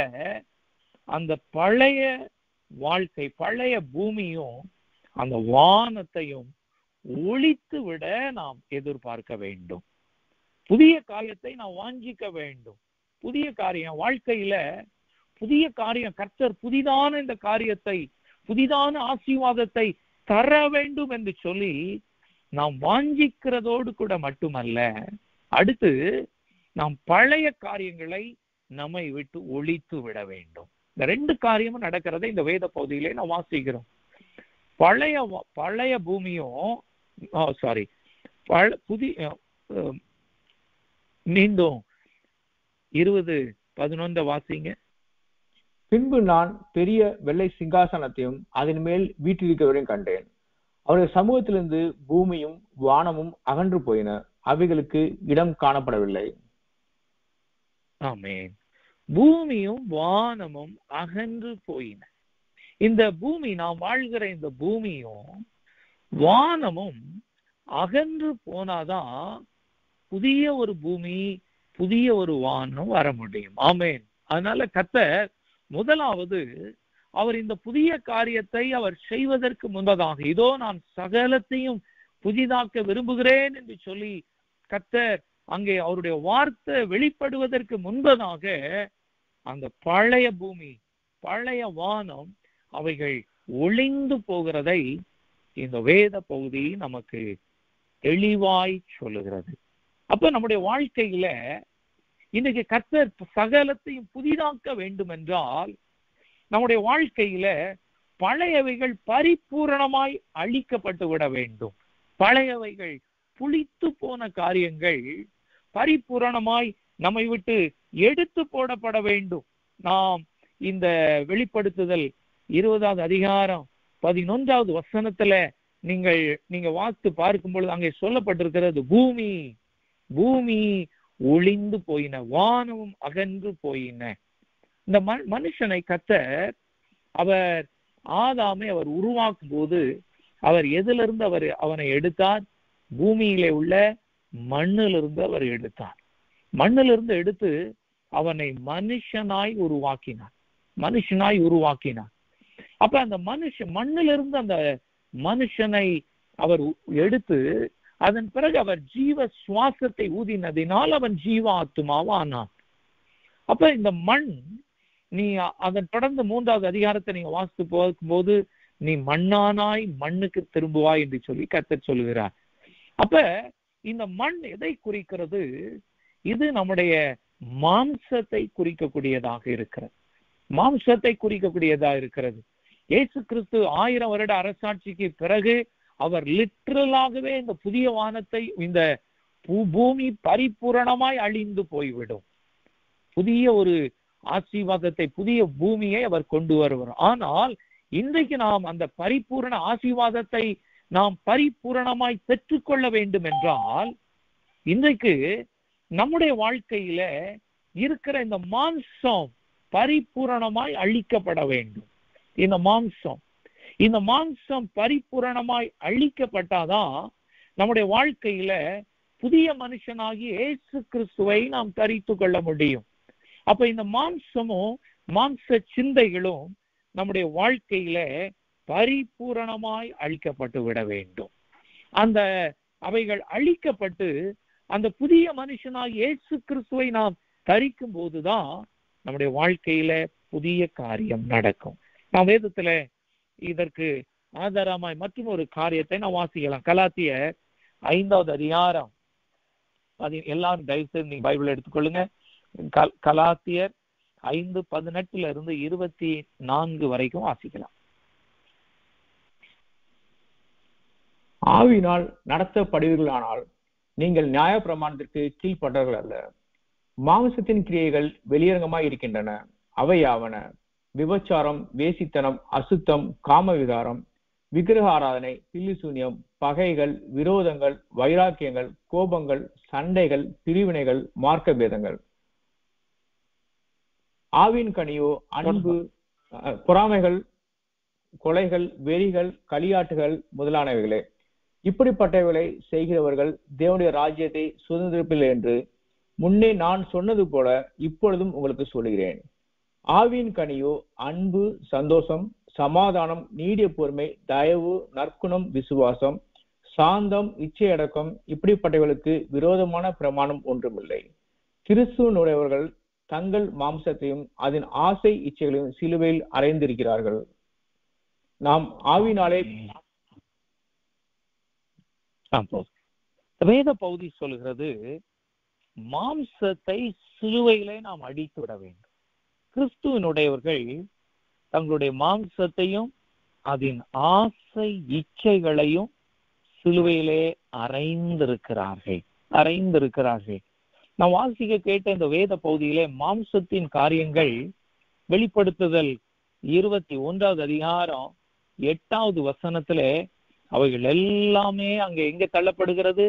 அந்த பழைய வாழ்க்கை பழைய பூமியும் அந்த வானத்தையும் ஒழித்து விட நாம் எதிர்பார்க்க வேண்டும். புதிய காலத்தை நாம் வாஞ்சிக்க வேண்டும். புதிய காரியம். வாழ்க்கையில புதிய காரியம் கர்த்தர் புதிதான இந்த காரியத்தை புதிதான ஆசீர்வாதத்தை தர வேண்டும் என்று சொல்லி நாம் வாஞ்சிக்கிறதோடு கூட மட்டுமல்ல அடுத்து நாம் பழைய காரியங்களை நம்மை விட்டு ஒழித்து விட வேண்டும். இந்த ரெண்டு காரியமும் நடக்கிறதை இந்த வேத பகுதியிலே நாம் வாசிக்கிறோம். பழைய பழைய பூமியும் சாரி பழ புதிய அஹ், மீண்டும் இருபது பதினொன்ற வாசிங்க. பின்பு நான் பெரிய வெள்ளை சிங்காசனத்தையும் அதன் மேல் வீற்றிருக்கிறவரையும் கண்டேன். அவருடைய சமூகத்திலிருந்து பூமியும் வானமும் அகன்று போயின. அவைகளுக்கு இடம் காணப்படவில்லை. ஆமென். பூமியும் வானமும் அகன்று போயின. இந்த பூமி நாம் வாழ்கிற இந்த பூமியும் வானமும் அகன்று போனாதான் புதிய ஒரு பூமி புதிய ஒரு வானம் வர முடியும். ஆமேன். அதனால கத்தர் முதலாவது அவர் இந்த புதிய காரியத்தை அவர் செய்வதற்கு முன்பதாக இதோ நான் சகலத்தையும் புதிதாக்க விரும்புகிறேன் என்று சொல்லி கத்தர் அங்கே அவருடைய வார்த்தை வெளிப்படுவதற்கு முன்பதாக அந்த பழைய பூமி பழைய வானம் அவைகள் ஒளிந்து போகிறதை இந்த வேத பகுதி நமக்கு தெளிவாய் சொல்லுகிறது. அப்ப நம்முடைய வாழ்க்கையில இன்னைக்கு கர்த்தர் சகலத்தையும் புதிதாக்க வேண்டும் என்றால் நம்முடைய வாழ்க்கையில பழையவைகள் பரிபூரணமாய் அழிக்கப்பட்டு விட வேண்டும். பழையவைகள் புளித்து போன காரியங்கள் பரிபூரணமாய் நம்மை விட்டு எடுத்து போடப்பட வேண்டும். நாம் இந்த வெளிப்படுத்துதல் இருபதாவது அதிகாரம் பதினொன்றாவது வசனத்துல நீங்கள் நீங்க வாத்து பார்க்கும் பொழுது அங்கே சொல்லப்பட்டிருக்கிறது பூமி. பூமி ஒளிந்து போயின வானமும் அகன்று போயின. இந்த மனுஷனை கத்தர் அவர் ஆதாமை அவர் உருவாக்கும் போது அவர் எதிலிருந்து அவர் அவனை எடுத்தார்? பூமியிலே உள்ள மண்ணிலிருந்து அவர் எடுத்தார். மண்ணிலிருந்து எடுத்து அவனை மனுஷனாய் உருவாக்கினார். மனுஷனாய் உருவாக்கினார். அப்ப அந்த மனுஷன் மண்ணிலிருந்து அந்த மனுஷனை அவர் உ- எடுத்து அதன் பிறகு அவர் ஜீவ சுவாசத்தை ஊதினதினால் அவன் ஜீவாத்துமாவானான் அப்ப இந்த மண் நீ அதன் தொடர்ந்து மூன்றாவது அதிகாரத்தை நீங்க வாசித்து போகும்போது நீ மண்ணானாய் மண்ணுக்கு திரும்புவாய் என்று சொல்லி கத்த சொல்லுகிறார். அப்ப இந்த மண் எதை குறிக்கிறது? இது நம்முடைய மாம்சத்தை குறிக்கக்கூடியதாக இருக்கிறது. மாம்சத்தை குறிக்கக்கூடியதா இருக்கிறது. இயேசு கிறிஸ்து ஆயிரம் வருட அரசாட்சிக்கு பிறகு அவர் லிட்ரலாகவே இந்த புதிய வானத்தை இந்த பூமி பரிபூரணமாய் அழிந்து போய்விடும். புதிய ஒரு ஆசீர்வாதத்தை புதிய பூமியை அவர் கொண்டு வருவார். ஆனால் இன்றைக்கு நாம் அந்த பரிபூரண ஆசீர்வாதத்தை நாம் பரிபூரணமாய் பெற்றுக்கொள்ள வேண்டும் என்றால் இன்றைக்கு நம்முடைய வாழ்க்கையில இருக்கிற இந்த மாம்சம் பரிபூரணமாய் அழிக்கப்பட வேண்டும். இந்த மாம்சம் இந்த மாம்சம் பரிபூரணமாய் அழிக்கப்பட்டாதான் நம்முடைய வாழ்க்கையில புதிய மனுஷனாகி ஏசு கிறிஸ்துவை நாம் தரித்து கொள்ள முடியும். அப்ப இந்த மாம்சமும் மாம்ச சிந்தைகளும் நம்முடைய வாழ்க்கையில பரிபூரணமாய் அழிக்கப்பட்டு விட வேண்டும். அந்த அவைகள் அழிக்கப்பட்டு அந்த புதிய மனுஷனாக இயேசு கிறிஸ்துவை நாம் தரிக்கும் போதுதான் நம்முடைய வாழ்க்கையில புதிய காரியம் நடக்கும். நான் வேதத்துல இதற்கு ஆதாரமாய் மற்றும் ஒரு காரியத்தை நான் வாசிக்கலாம். கலாத்திய ஐந்தாவது அதிகாரம் அது எல்லாரும் தயவு செய்து நீங்க பைபிள் எடுத்துக்கொள்ளுங்க. கலாத்தியர் ஐந்து பதினெட்டுல இருந்து இருபத்தி நான்கு வரைக்கும் வாசிக்கலாம். ஆவினால் நடத்தப்படுவீர்களானால் நீங்கள் நியாய பிரமாணத்திற்கு கீழ்ப்பட்டவர்கள் அல்ல. மாம்சத்தின் கிரியைகள் வெளியரங்கமாய் இருக்கின்றன. அவையாவன விபச்சாரம் வேசித்தனம் அசுத்தம் காமவிகாரம் விக்கிரக ஆராதனை பில்லிசூன்யம் பகைகள் விரோதங்கள் வைராக்கியங்கள் கோபங்கள் சண்டைகள் பிரிவினைகள் மார்க்க பேதங்கள் ஆவின் கனியோ அன்பு பொறாமைகள் கொலைகள் வெறிகள் களியாட்டுகள் முதலானவைகளே. இப்படிப்பட்டவைகளை செய்கிறவர்கள் தேவனுடைய ராஜ்யத்தை சுதந்திரப்பில்லை என்று முன்னே நான் சொன்னது போல இப்பொழுதும் உங்களுக்கு சொல்லுகிறேன். ஆவியின் கனியோ அன்பு சந்தோஷம் சமாதானம் நீடிய பொறுமை தயவு நற்குணம் விசுவாசம் சாந்தம் இச்சையடக்கம் இப்படிப்பட்டவர்களுக்கு விரோதமான பிரமாணம் ஒன்றுமில்லை. கிறிஸ்துவனுடையவர்கள் தங்கள் மாம்சத்தையும் அதன் ஆசை இச்சைகளையும் சிலுவையில் அறைந்திருக்கிறார்கள். நாம் ஆவினாலே வேத பகுதி சொல்கிறது மாம்சத்தை சிலுவையிலே நாம் அடித்து விட வேண்டும். கிறிஸ்துவனுடையவர்கள் தங்களுடைய மாம்சத்தையும் அதன் ஆசை இச்சைகளையும் சிலுவையிலே அறைந்திருக்கிறார்கள். அரைந்திருக்கிறார்கள் நான் வாசிக்க கேட்ட இந்த வேத பகுதியிலே மாம்சத்தின் காரியங்கள் வெளிப்படுத்துதல் இருபத்தி ஒன்றாவது அதிகாரம் எட்டாவது வசனத்திலே அவைகள் எல்லாமே அங்கே எங்க தள்ளப்படுகிறது?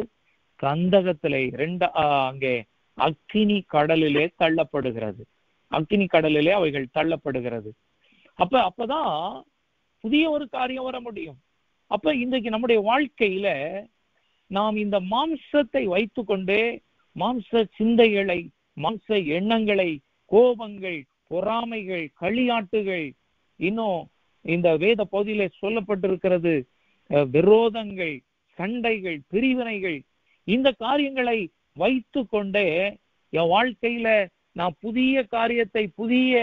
கந்தகத்திலே ரெண்டு அங்கே அக்கினி கடலிலே தள்ளப்படுகிறது. அக்னி கடலிலே அவைகள் தள்ளப்படுகிறது. அப்ப அப்பதான் புதிய ஒரு காரியம் வர முடியும். அப்ப இன்றைக்கு நம்முடைய வாழ்க்கையில நாம் இந்த மாம்சத்தை வைத்துக்கொண்டே மாம்ச சிந்தைகளை மாம்ச எண்ணங்களை கோபங்கள் பொறாமைகள் களியாட்டுகள் இன்னும் இந்த வேத பகுதியிலே சொல்லப்பட்டிருக்கிறது விரோதங்கள் சண்டைகள் பிரிவினைகள் இந்த காரியங்களை வைத்து கொண்டே என் வாழ்க்கையில நான் புதிய காரியத்தை புதிய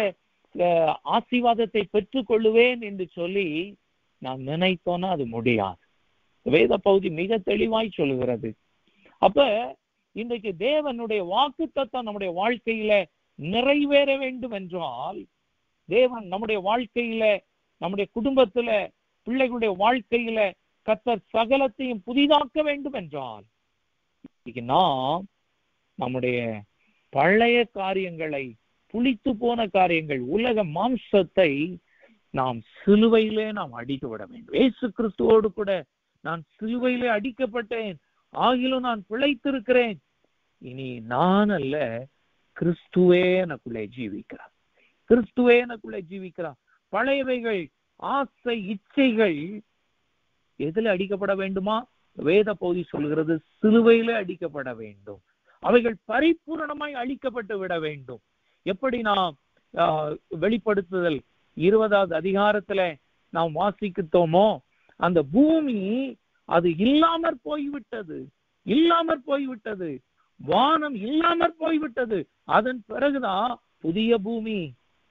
அஹ், ஆசீர்வாதத்தை பெற்றுக் கொள்ளுவேன் என்று சொல்லி நாம் நினைத்தோன்னா அது முடியாது. வேத பகுதி மிக தெளிவாய் சொல்லுகிறது. அப்ப இன்றைக்கு தேவனுடைய வாக்குத்தத்தம் நம்முடைய வாழ்க்கையில நிறைவேற வேண்டும் என்றால் தேவன் நம்முடைய வாழ்க்கையில நம்முடைய குடும்பத்துல பிள்ளைகளுடைய வாழ்க்கையில கத்தர் சகலத்தையும் புதிதாக்க வேண்டும் என்றால் இன்னைக்கு நாம் நம்முடைய பழைய காரியங்களை புளித்து போன காரியங்கள் உலக மாம்சத்தை நாம் சிலுவையிலே நாம் அடித்து விட வேண்டும். ஏசு கிறிஸ்துவோடு கூட நான் சிலுவையிலே அடிக்கப்பட்டேன். ஆகிலும் நான் பிழைத்திருக்கிறேன். இனி நான் அல்ல கிறிஸ்துவே எனக்குள்ளே ஜீவிக்கிறார். கிறிஸ்துவே எனக்குள்ளே ஜீவிக்கிறார். பழையவைகள் ஆசை இச்சைகள் எதுல அடிக்கப்பட வேண்டுமா? வேத பகுதி சொல்கிறது சிலுவையிலே அடிக்கப்பட வேண்டும். அவைகள் பரிபூரணமாய் அழிக்கப்பட்டு விட வேண்டும். எப்படி நாம் ஆஹ், வெளிப்படுத்துதல்? இருபதாவது அதிகாரத்துல நாம் வாசிக்கிட்டோமோ அந்த பூமி அது இல்லாமற் போய்விட்டது. இல்லாமற் போய்விட்டது. வானம் இல்லாமற் போய்விட்டது. அதன் பிறகுதான் புதிய பூமி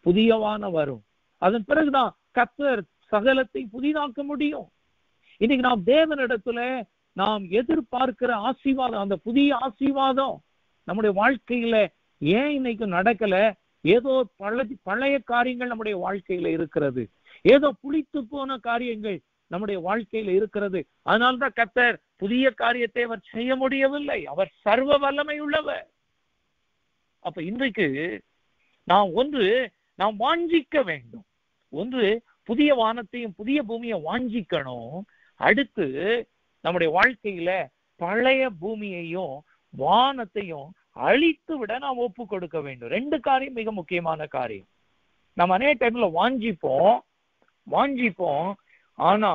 புதிய வானம் வரும். அதன் பிறகுதான் கத்தர் சகலத்தை புதிதாக்க முடியும். இன்னைக்கு நாம் தேவனிடத்துல நாம் எதிர்பார்க்கிற ஆசீர்வாதம் அந்த புதிய ஆசீர்வாதம். நம்முடைய வாழ்க்கையில ஏன் இன்னைக்கு நடக்கல? ஏதோ பழ பழைய காரியங்கள் நம்முடைய வாழ்க்கையில இருக்கிறது. ஏதோ புளித்து போன காரியங்கள் நம்முடைய வாழ்க்கையில இருக்கிறது. அதனால்தான் கத்தர் புதிய காரியத்தை அவர் செய்ய முடியவில்லை. அவர் சர்வ வல்லமை உள்ளவர். அப்ப இன்றைக்கு நாம் ஒன்று நாம் வாஞ்சிக்க வேண்டும். ஒன்று புதிய வானத்தையும் புதிய பூமியை வாஞ்சிக்கணும். அடுத்து நம்முடைய வாழ்க்கையில பழைய பூமியையும் வானத்தையும் அழித்து விட நாம் ஒப்பு கொடுக்க வேண்டும். ரெண்டு காரியம் மிக முக்கியமான காரியம். நம்ம அநேக டைம்ல வாஞ்சிப்போம். வாஞ்சிப்போம். ஆனா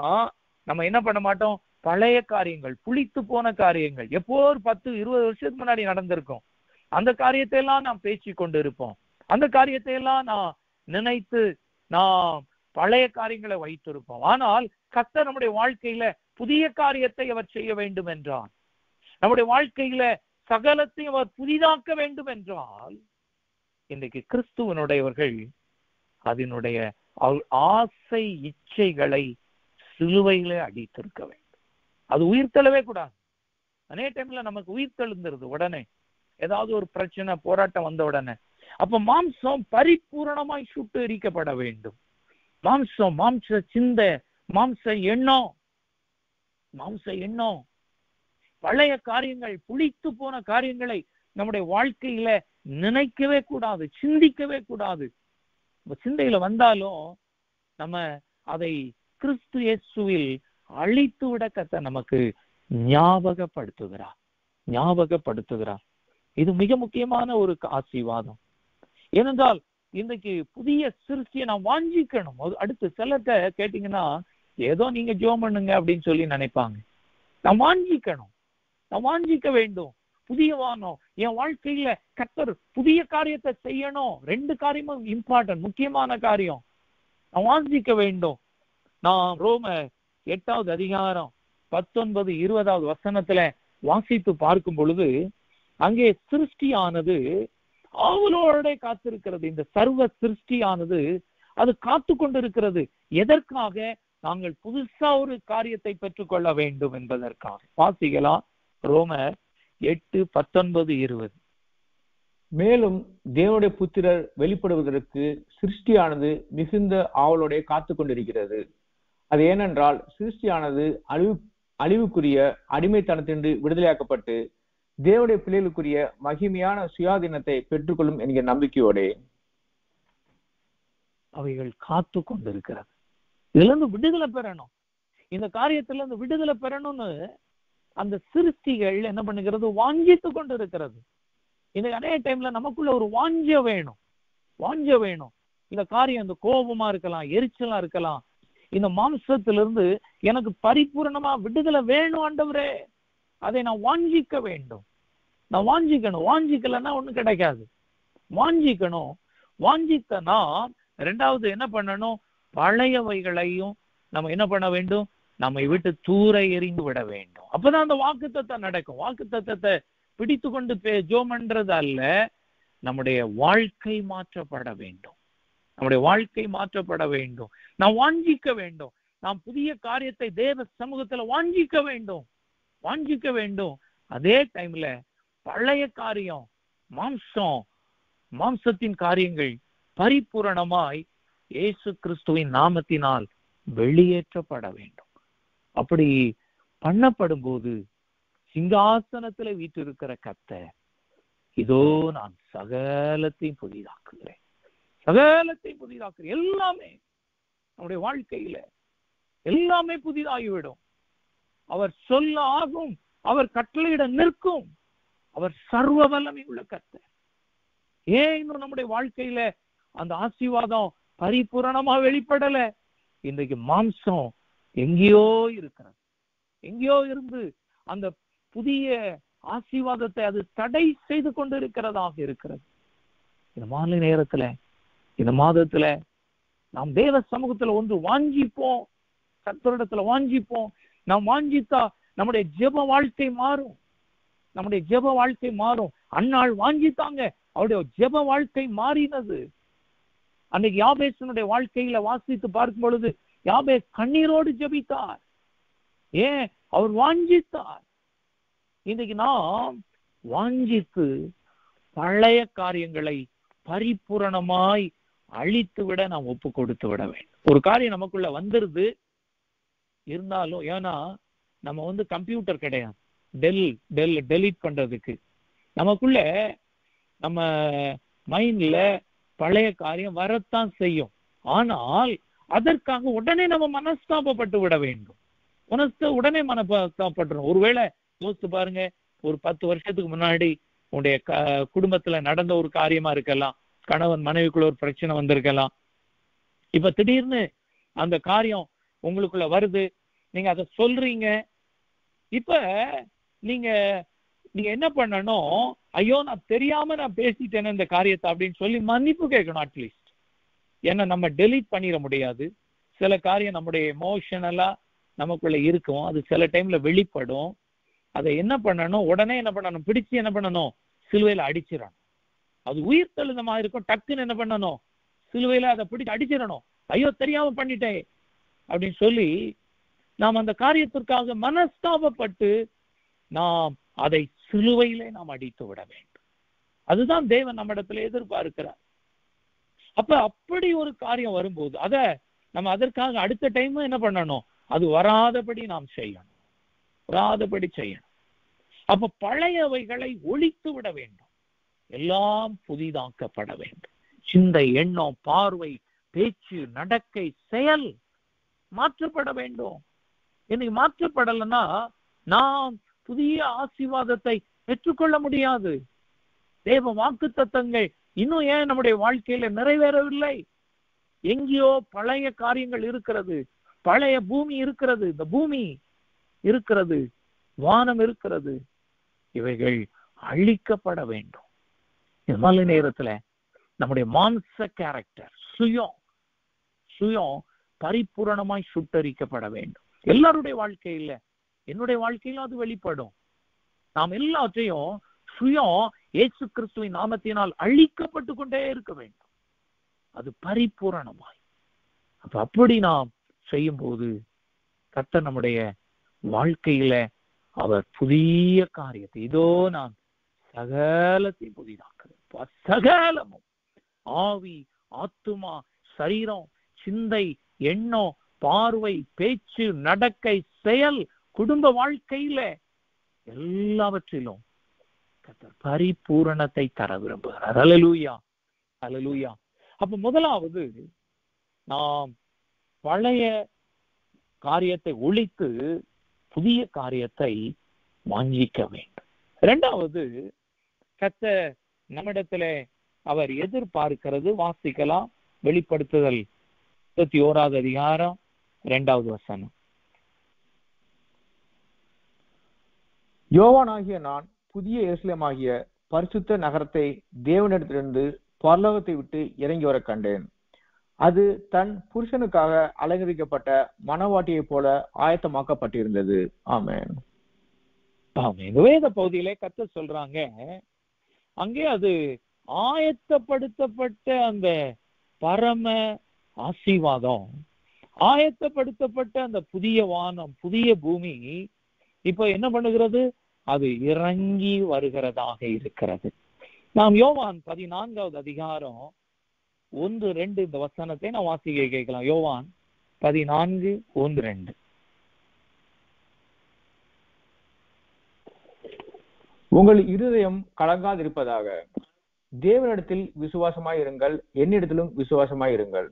நம்ம என்ன பண்ண மாட்டோம்? பழைய காரியங்கள் புளித்து போன காரியங்கள். எப்போ ஒரு பத்து இருபது வருஷத்துக்கு முன்னாடி நடந்திருக்கும். அந்த காரியத்தை எல்லாம் நாம் பேசி கொண்டு இருப்போம் அந்த காரியத்தை எல்லாம் நான் நினைத்து நாம் பழைய காரியங்களை வைத்திருப்போம். ஆனால் கத்த நம்முடைய வாழ்க்கையில புதிய காரியத்தை அவர் செய்ய வேண்டும் என்றார் நம்முடைய வாழ்க்கையில சகலத்தையும் அவர் புதிதாக்க வேண்டும் என்றால் இன்றைக்கு கிறிஸ்துவனுடையவர்கள் அதனுடைய ஆசை இச்சைகளை சிலுவையிலே அடித்திருக்க வேண்டும். அது உயிர்த்தெழவே கூடாது. அதே டைம்ல நமக்கு உயிர் தெழுந்துருது உடனே. ஏதாவது ஒரு பிரச்சனை போராட்டம் வந்த உடனே. அப்ப மாம்சம் பரிபூரணமாய் சுட்டு எரிக்கப்பட வேண்டும். மாம்சம் மாம்ச சிந்தை மாம்ச எண்ணம். மாம்ச எண்ணம். பழைய காரியங்கள் புளித்து போன காரியங்களை நம்முடைய வாழ்க்கையில நினைக்கவே கூடாது சிந்திக்கவே கூடாது. நம்ம சிந்தையில வந்தாலும் நம்ம அதை கிறிஸ்து இயேசுவில் அழித்து விட கத்த நமக்கு ஞாபகப்படுத்துகிறார். ஞாபகப்படுத்துகிறார். இது மிக முக்கியமான ஒரு ஆசீர்வாதம். ஏனென்றால் இன்றைக்கு புதிய சிருஷ்டியை நான் வாஞ்சிக்கணும். அது அடுத்து சிலத்தை கேட்டீங்கன்னா ஏதோ நீங்க ஜோம் பண்ணுங்க அப்படின்னு சொல்லி நினைப்பாங்க. நான் வாஞ்சிக்கணும். நான் வாஞ்சிக்க வேண்டும். புதிய வானம். என் வாழ்க்கையில கத்தர் புதிய காரியத்தை செய்யணும். ரெண்டு காரியமும் இம்பார்ட்டன்ட் முக்கியமான காரியம். நான் வாஞ்சிக்க வேண்டும். நான் ரோம எட்டாவது அதிகாரம் பத்தொன்பது இருபதாவது வசனத்துல வாசித்து பார்க்கும் பொழுது அங்கே சிருஷ்டியானது ஆவலோட காத்திருக்கிறது. இந்த சர்வ சிருஷ்டியானது அது காத்து கொண்டிருக்கிறது. எதற்காக? நாங்கள் புதுசா ஒரு காரியத்தை பெற்றுக்கொள்ள வேண்டும் என்பதற்காக. வாசிக்கலாம். ரோமர் எட்டு பத்தொன்பது இருபது. மேலும் தேவனுடைய புத்திரர் வெளிப்படுவதற்கு சிருஷ்டியானது மிகுந்த ஆவலோடைய காத்து கொண்டிருக்கிறது. அது ஏனென்றால் சிருஷ்டியானது அழிவு அழிவுக்குரிய அடிமைத்தனத்தின்றி விடுதலையாக்கப்பட்டு தேவனுடைய பிள்ளைகளுக்குரிய மகிமையான சுயாதீனத்தை பெற்றுக்கொள்ளும் என்கிற நம்பிக்கையோடே அவைகள் காத்து கொண்டிருக்கிறது. இதுல இருந்து விடுதலை பெறணும். இந்த காரியத்துல இருந்து விடுதலை பெறணும்னு அந்த சிருஷ்டிகள் என்ன பண்ணுகிறது? வாஞ்சித்து கொண்டு இருக்கிறது இன்னைக்கு அதே டைம்ல நமக்குள்ள ஒரு வாஞ்ச வேணும். வாஞ்ச வேணும். இந்த காரியம் இந்த கோபமா இருக்கலாம் எரிச்சலா இருக்கலாம். இந்த மாம்சத்திலிருந்து எனக்கு பரிபூரணமா விடுதலை வேணும் ஆண்டவரே. அதை நான் வாஞ்சிக்க வேண்டும். நான் வாஞ்சிக்கணும். வாஞ்சிக்கலைன்னா ஒண்ணும் கிடைக்காது. வாஞ்சிக்கணும். வாஞ்சித்தனா ரெண்டாவது என்ன பண்ணணும்? பழையவைகளையும் நம்ம என்ன பண்ண வேண்டும்? நம்மை விட்டு தூர எறிந்து விட வேண்டும். அப்பதான் அந்த வாக்கு நடக்கும். வாக்கு தத்தத்தை பிடித்து கொண்டு பே- ஜோமன்றது அல்ல நம்முடைய வாழ்க்கை மாற்றப்பட வேண்டும். நம்முடைய வாழ்க்கை மாற்றப்பட வேண்டும். நாம் வாஞ்சிக்க வேண்டும். நாம் புதிய காரியத்தை தேவ சமூகத்துல வாஞ்சிக்க வேண்டும். வாஞ்சிக்க வேண்டும். அதே டைம்ல பழைய காரியம் மாம்சம் மாம்சத்தின் காரியங்கள் பரிபூரணமாய் இயேசு கிறிஸ்துவின் நாமத்தினால் வெளியேற்றப்பட வேண்டும். அப்படி பண்ணப்படும் போது சிங்காசனத்துல வீற்றிருக்கிற கத்தை இதோ நான் சகலத்தையும் புதிதாக்குகிறேன். சகலத்தையும் புதிதாக்குறேன் எல்லாமே நம்முடைய வாழ்க்கையில எல்லாமே புதிதாகிவிடும். அவர் சொல்ல ஆகும் அவர் கட்டளையிட நிற்கும். அவர் சர்வ வல்லமை உள்ள கத்தை ஏன் இன்னும் நம்முடைய வாழ்க்கையில அந்த ஆசீர்வாதம் பரிபூரணமா வெளிப்படல? இன்றைக்கு மாம்சம் எங்கேயோ இருக்கிறான். எங்கேயோ இருந்து அந்த புதிய ஆசீர்வாதத்தை அது தடை செய்து கொண்டு இருக்கிறதாக இருக்கிறது. இந்த மாலை நேரத்துல இந்த மாதத்துல நாம் தேவ சமூகத்துல ஒன்று வாஞ்சிப்போம். கர்த்தரிடத்துல வாஞ்சிப்போம். நாம் வாஞ்சித்தா நம்முடைய ஜெப வாழ்க்கை மாறும். நம்முடைய ஜெப வாழ்க்கை மாறும். அன்னாள் வாஞ்சித்தாங்க அவருடைய ஜெப வாழ்க்கை மாறினது. அன்னைக்கு யாபேசனுடைய வாழ்க்கையில வாசித்து பார்க்கும் பொழுது யாபேஸ் கண்ணீரோடு ஜபித்தார். ஏன்? அவர் வாஞ்சித்தார். இன்னைக்கு நாம் வாஞ்சித்து பழைய காரியங்களை பரிபூரணமாய் அழித்து விட நாம் ஒப்பு கொடுத்து விட வேண்டும். ஒரு காரியம் நமக்குள்ள வந்துருது. இருந்தாலும் ஏன்னா நம்ம வந்து கம்ப்யூட்டர் கிடையாது. டெல் டெல் டெலீட் பண்றதுக்கு. நமக்குள்ள நம்ம மைண்ட்ல பழைய காரியம் வரத்தான் செய்யும். ஆனால் அதற்காக உடனே நம்ம மனஸ்தாபப்பட்டு விட வேண்டும். மனசு உடனே மனஸ்தாபப்பட்டுரும் ஒருவேளை யோசித்து பாருங்க ஒரு பத்து வருஷத்துக்கு முன்னாடி உன்னுடைய க- குடும்பத்துல நடந்த ஒரு காரியமா இருக்கலாம் கணவன் மனைவிக்குள்ள ஒரு பிரச்சனை வந்திருக்கலாம். இப்ப திடீர்னு அந்த காரியம் உங்களுக்குள்ள வருது நீங்க அதை சொல்றீங்க. இப்ப நீங்க நீங்க என்ன பண்ணணும்? ஐயோ நான் தெரியாம நான் பேசிட்டேனே இந்த காரியத்தை அப்படின்னு சொல்லி மன்னிப்பு கேட்கணும் அட்லீஸ்ட் ஏன்னா நம்ம டெலீட் பண்ணிட முடியாது. சில காரியம் நம்முடைய எமோஷனலா நமக்குள்ள இருக்கும். அது சில டைம்ல வெளிப்படும். அதை என்ன பண்ணணும்? உடனே என்ன பண்ணணும்? பிடிச்சு என்ன பண்ணணும்? சிலுவையில அடிச்சிடணும். அது உயிர் தழுதமா இருக்கும். டக்குன்னு என்ன பண்ணணும்? சிலுவையில அதை பிடிச்சு அடிச்சிடணும். ஐயோ தெரியாம பண்ணிட்டேன் அப்படின்னு சொல்லி நாம் அந்த காரியத்திற்காக மனஸ்தாபப்பட்டு நாம் அதை சிலுவையிலே நாம் அடித்து விட வேண்டும். அதுதான் தேவன் நம்மிடத்துல எதிர்பார்க்கிறார். அப்ப அப்படி ஒரு காரியம் வரும்போது அத நம்ம அதற்காக அடுத்த டைம் என்ன பண்ணணும்? அது வராதபடி நாம் செய்யணும். வராதபடி செய்யணும். அப்ப பழையவைகளை ஒழித்து விட வேண்டும். எல்லாம் புதிதாக்கப்பட வேண்டும். சிந்தை எண்ணம் பார்வை பேச்சு நடக்கை செயல் மாற்றப்பட வேண்டும். இன்னைக்கு மாற்றப்படலைன்னா நாம் புதிய ஆசீர்வாதத்தை பெற்றுக்கொள்ள முடியாது. தேவ வாக்கு தத்தங்கள் இன்னும் ஏன் நம்முடைய வாழ்க்கையில நிறைவேறவில்லை? எங்கேயோ பழைய காரியங்கள் இருக்கிறது பழைய பூமி இருக்கிறது இந்த பூமி இருக்கிறது வானம் இருக்கிறது இவைகள் அழிக்கப்பட வேண்டும். இந்த நேரத்துல நம்முடைய மாம்ச கேரக்டர் சுயம் சுயம் பரிபூரணமாய் சுட்டரிக்கப்பட வேண்டும். எல்லாருடைய வாழ்க்கையில என்னுடைய வாழ்க்கையில அது வெளிப்படும். நாம் எல்லாத்தையும் சுயம் இயேசு கிறிஸ்துவின் நாமத்தினால் அழிக்கப்பட்டு கொண்டே இருக்க வேண்டும். அது பரிபூரணமாய். அப்ப அப்படி நாம் செய்யும் போது கத்த நம்முடைய வாழ்க்கையில அவர் புதிய காரியத்தை இதோ நான் சகலத்தை புதிதாக்குறேன் சகலமும். ஆவி ஆத்துமா சரீரம் சிந்தை எண்ணம் பார்வை பேச்சு நடக்கை செயல் குடும்ப வாழ்க்கையில எல்லாவற்றிலும் கத்தர். பரிபூரணத்தை தர விரும்புகிறார். அலலூயா அலலூயா அப்ப முதலாவது நாம் பழைய காரியத்தை ஒழித்து புதிய காரியத்தை வாங்கிக்க வேண்டும். இரண்டாவது கத்த நம்மிடத்துல அவர் எதிர்பார்க்கிறது வாசிக்கலாம் வெளிப்படுத்துதல். இருபத்தி ஓராவது அதிகாரம் இரண்டாவது வசனம். யோவானாகிய நான் புதிய எருசலேமாகிய பரிசுத்த நகரத்தை தேவனிடத்திலிருந்து பரலோகத்தை விட்டு இறங்கி வர கண்டேன். அது தன் புருஷனுக்காக அலங்கரிக்கப்பட்ட மனவாட்டியை போல ஆயத்தமாக்கப்பட்டிருந்தது. ஆமேன். வேத பகுதியிலே கத்த சொல்றாங்க அங்கே அது ஆயத்தப்படுத்தப்பட்ட அந்த பரம ஆசீர்வாதம் ஆயத்தப்படுத்தப்பட்ட அந்த புதிய வானம் புதிய பூமி இப்ப என்ன பண்ணுகிறது? அது இறங்கி வருகிறதாக இருக்கிறது. நாம் யோவான் பதினான்காவது அதிகாரம் ஒன்று ரெண்டு இந்த வசனத்தை நான் வாசிக்க கேட்கலாம். யோவான் பதினான்கு ஒன்று ரெண்டு. உங்கள் இருதயம் கலங்காதிருப்பதாக. தேவனிடத்தில் விசுவாசமாயிருங்கள் என்னிடத்திலும் விசுவாசமாயிருங்கள்.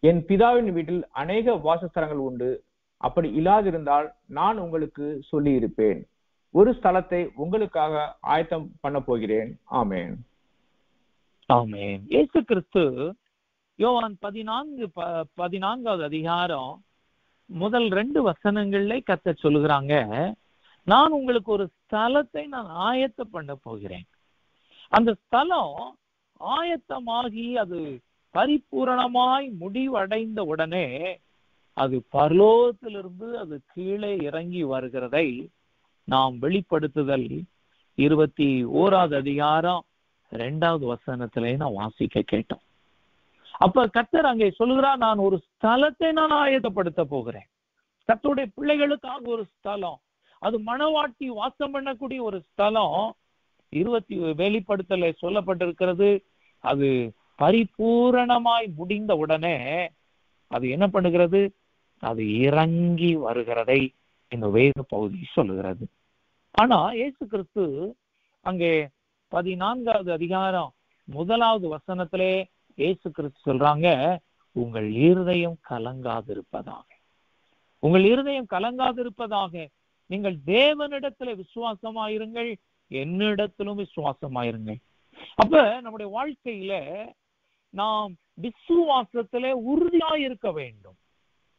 என் பிதாவின் வீட்டில் அநேக வாசஸ்தலங்கள் உண்டு. அப்படி இல்லாதிருந்தால் நான் உங்களுக்கு சொல்லி இருப்பேன் ஒரு ஸ்தலத்தை உங்களுக்காக ஆயத்தம் பண்ண போகிறேன். ஆமேன். ஆமேன். இயேசு கிறிஸ்து யோவான் பதினான்கு பதினான்காவது அதிகாரம் முதல் ரெண்டு வசனங்கள்ல கத்த சொல்லுகிறாங்க நான் உங்களுக்கு ஒரு ஸ்தலத்தை நான் ஆயத்த பண்ண போகிறேன். அந்த ஸ்தலம் ஆயத்தமாகி அது பரிபூரணமாய் முடிவடைந்த உடனே அது பரலோகத்திலிருந்து அது கீழே இறங்கி வருகிறதை நாம் வெளிப்படுத்துதல். இருபத்தி ஓராவது அதிகாரம் ரெண்டாவது வசனத்திலே நான் வாசிக்க கேட்டோம். அப்ப கத்தர் அங்கே சொல்லுகிறார் நான் ஒரு ஸ்தலத்தை நான் ஆயத்தப்படுத்த போகிறேன். கத்தருடைய பிள்ளைகளுக்காக ஒரு ஸ்தலம். அது மணவாட்டி வாசம் பண்ணக்கூடிய ஒரு ஸ்தலம். இருபத்தி வெளிப்படுத்தல சொல்லப்பட்டிருக்கிறது. அது பரிபூரணமாய் முடிந்த உடனே அது என்ன பண்ணுகிறது? அது இறங்கி வருகிறதை இந்த வேத பகுதி சொல்லுகிறது. ஆனா இயேசு கிறிஸ்து அங்கே பதினான்காவது அதிகாரம் முதலாவது வசனத்திலே இயேசு கிறிஸ்து சொல்றாங்க உங்கள் இருதயம் கலங்காதிருப்பதாக. உங்கள் இருதயம் கலங்காதிருப்பதாக. நீங்கள் தேவனிடத்துல விசுவாசமாயிருங்கள் என்னிடத்திலும் விசுவாசமாயிருங்கள். அப்ப நம்முடைய வாழ்க்கையில நாம் விசுவாசத்துல உறுதியாய் இருக்க வேண்டும்.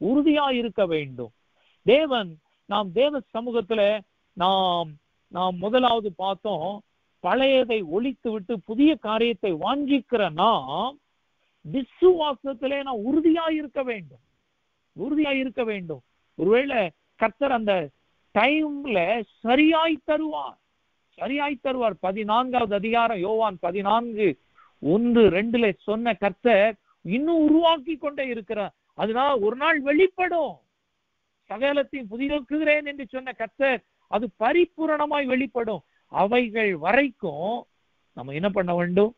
உறுதியா இருக்க வேண்டும். தேவன் நாம் தேவ சமூகத்துல நாம் நாம் முதலாவது பார்த்தோம் பழையதை ஒழித்து விட்டு புதிய காரியத்தை வாஞ்சிக்கிற நாம் விசுவாசத்திலே நான் உறுதியா இருக்க வேண்டும். உறுதியா இருக்க வேண்டும். ஒருவேளை கர்த்தர் அந்த டைம்ல சரியாய் தருவார். சரியாய் தருவார். பதினான்காவது அதிகாரம் யோவான் பதினான்கு ஒன்று ரெண்டுல சொன்ன கர்த்தர் இன்னும் உருவாக்கி கொண்டே இருக்கிறார். அதனால ஒரு நாள் வெளிப்படும். சகலத்தையும் புதிதாக்குகிறேன் என்று சொன்ன கர்த்தர் அது பரிபூரணமாய் வெளிப்படும். அவைகள் வரைக்கும் நம்ம என்ன பண்ண வேண்டும்?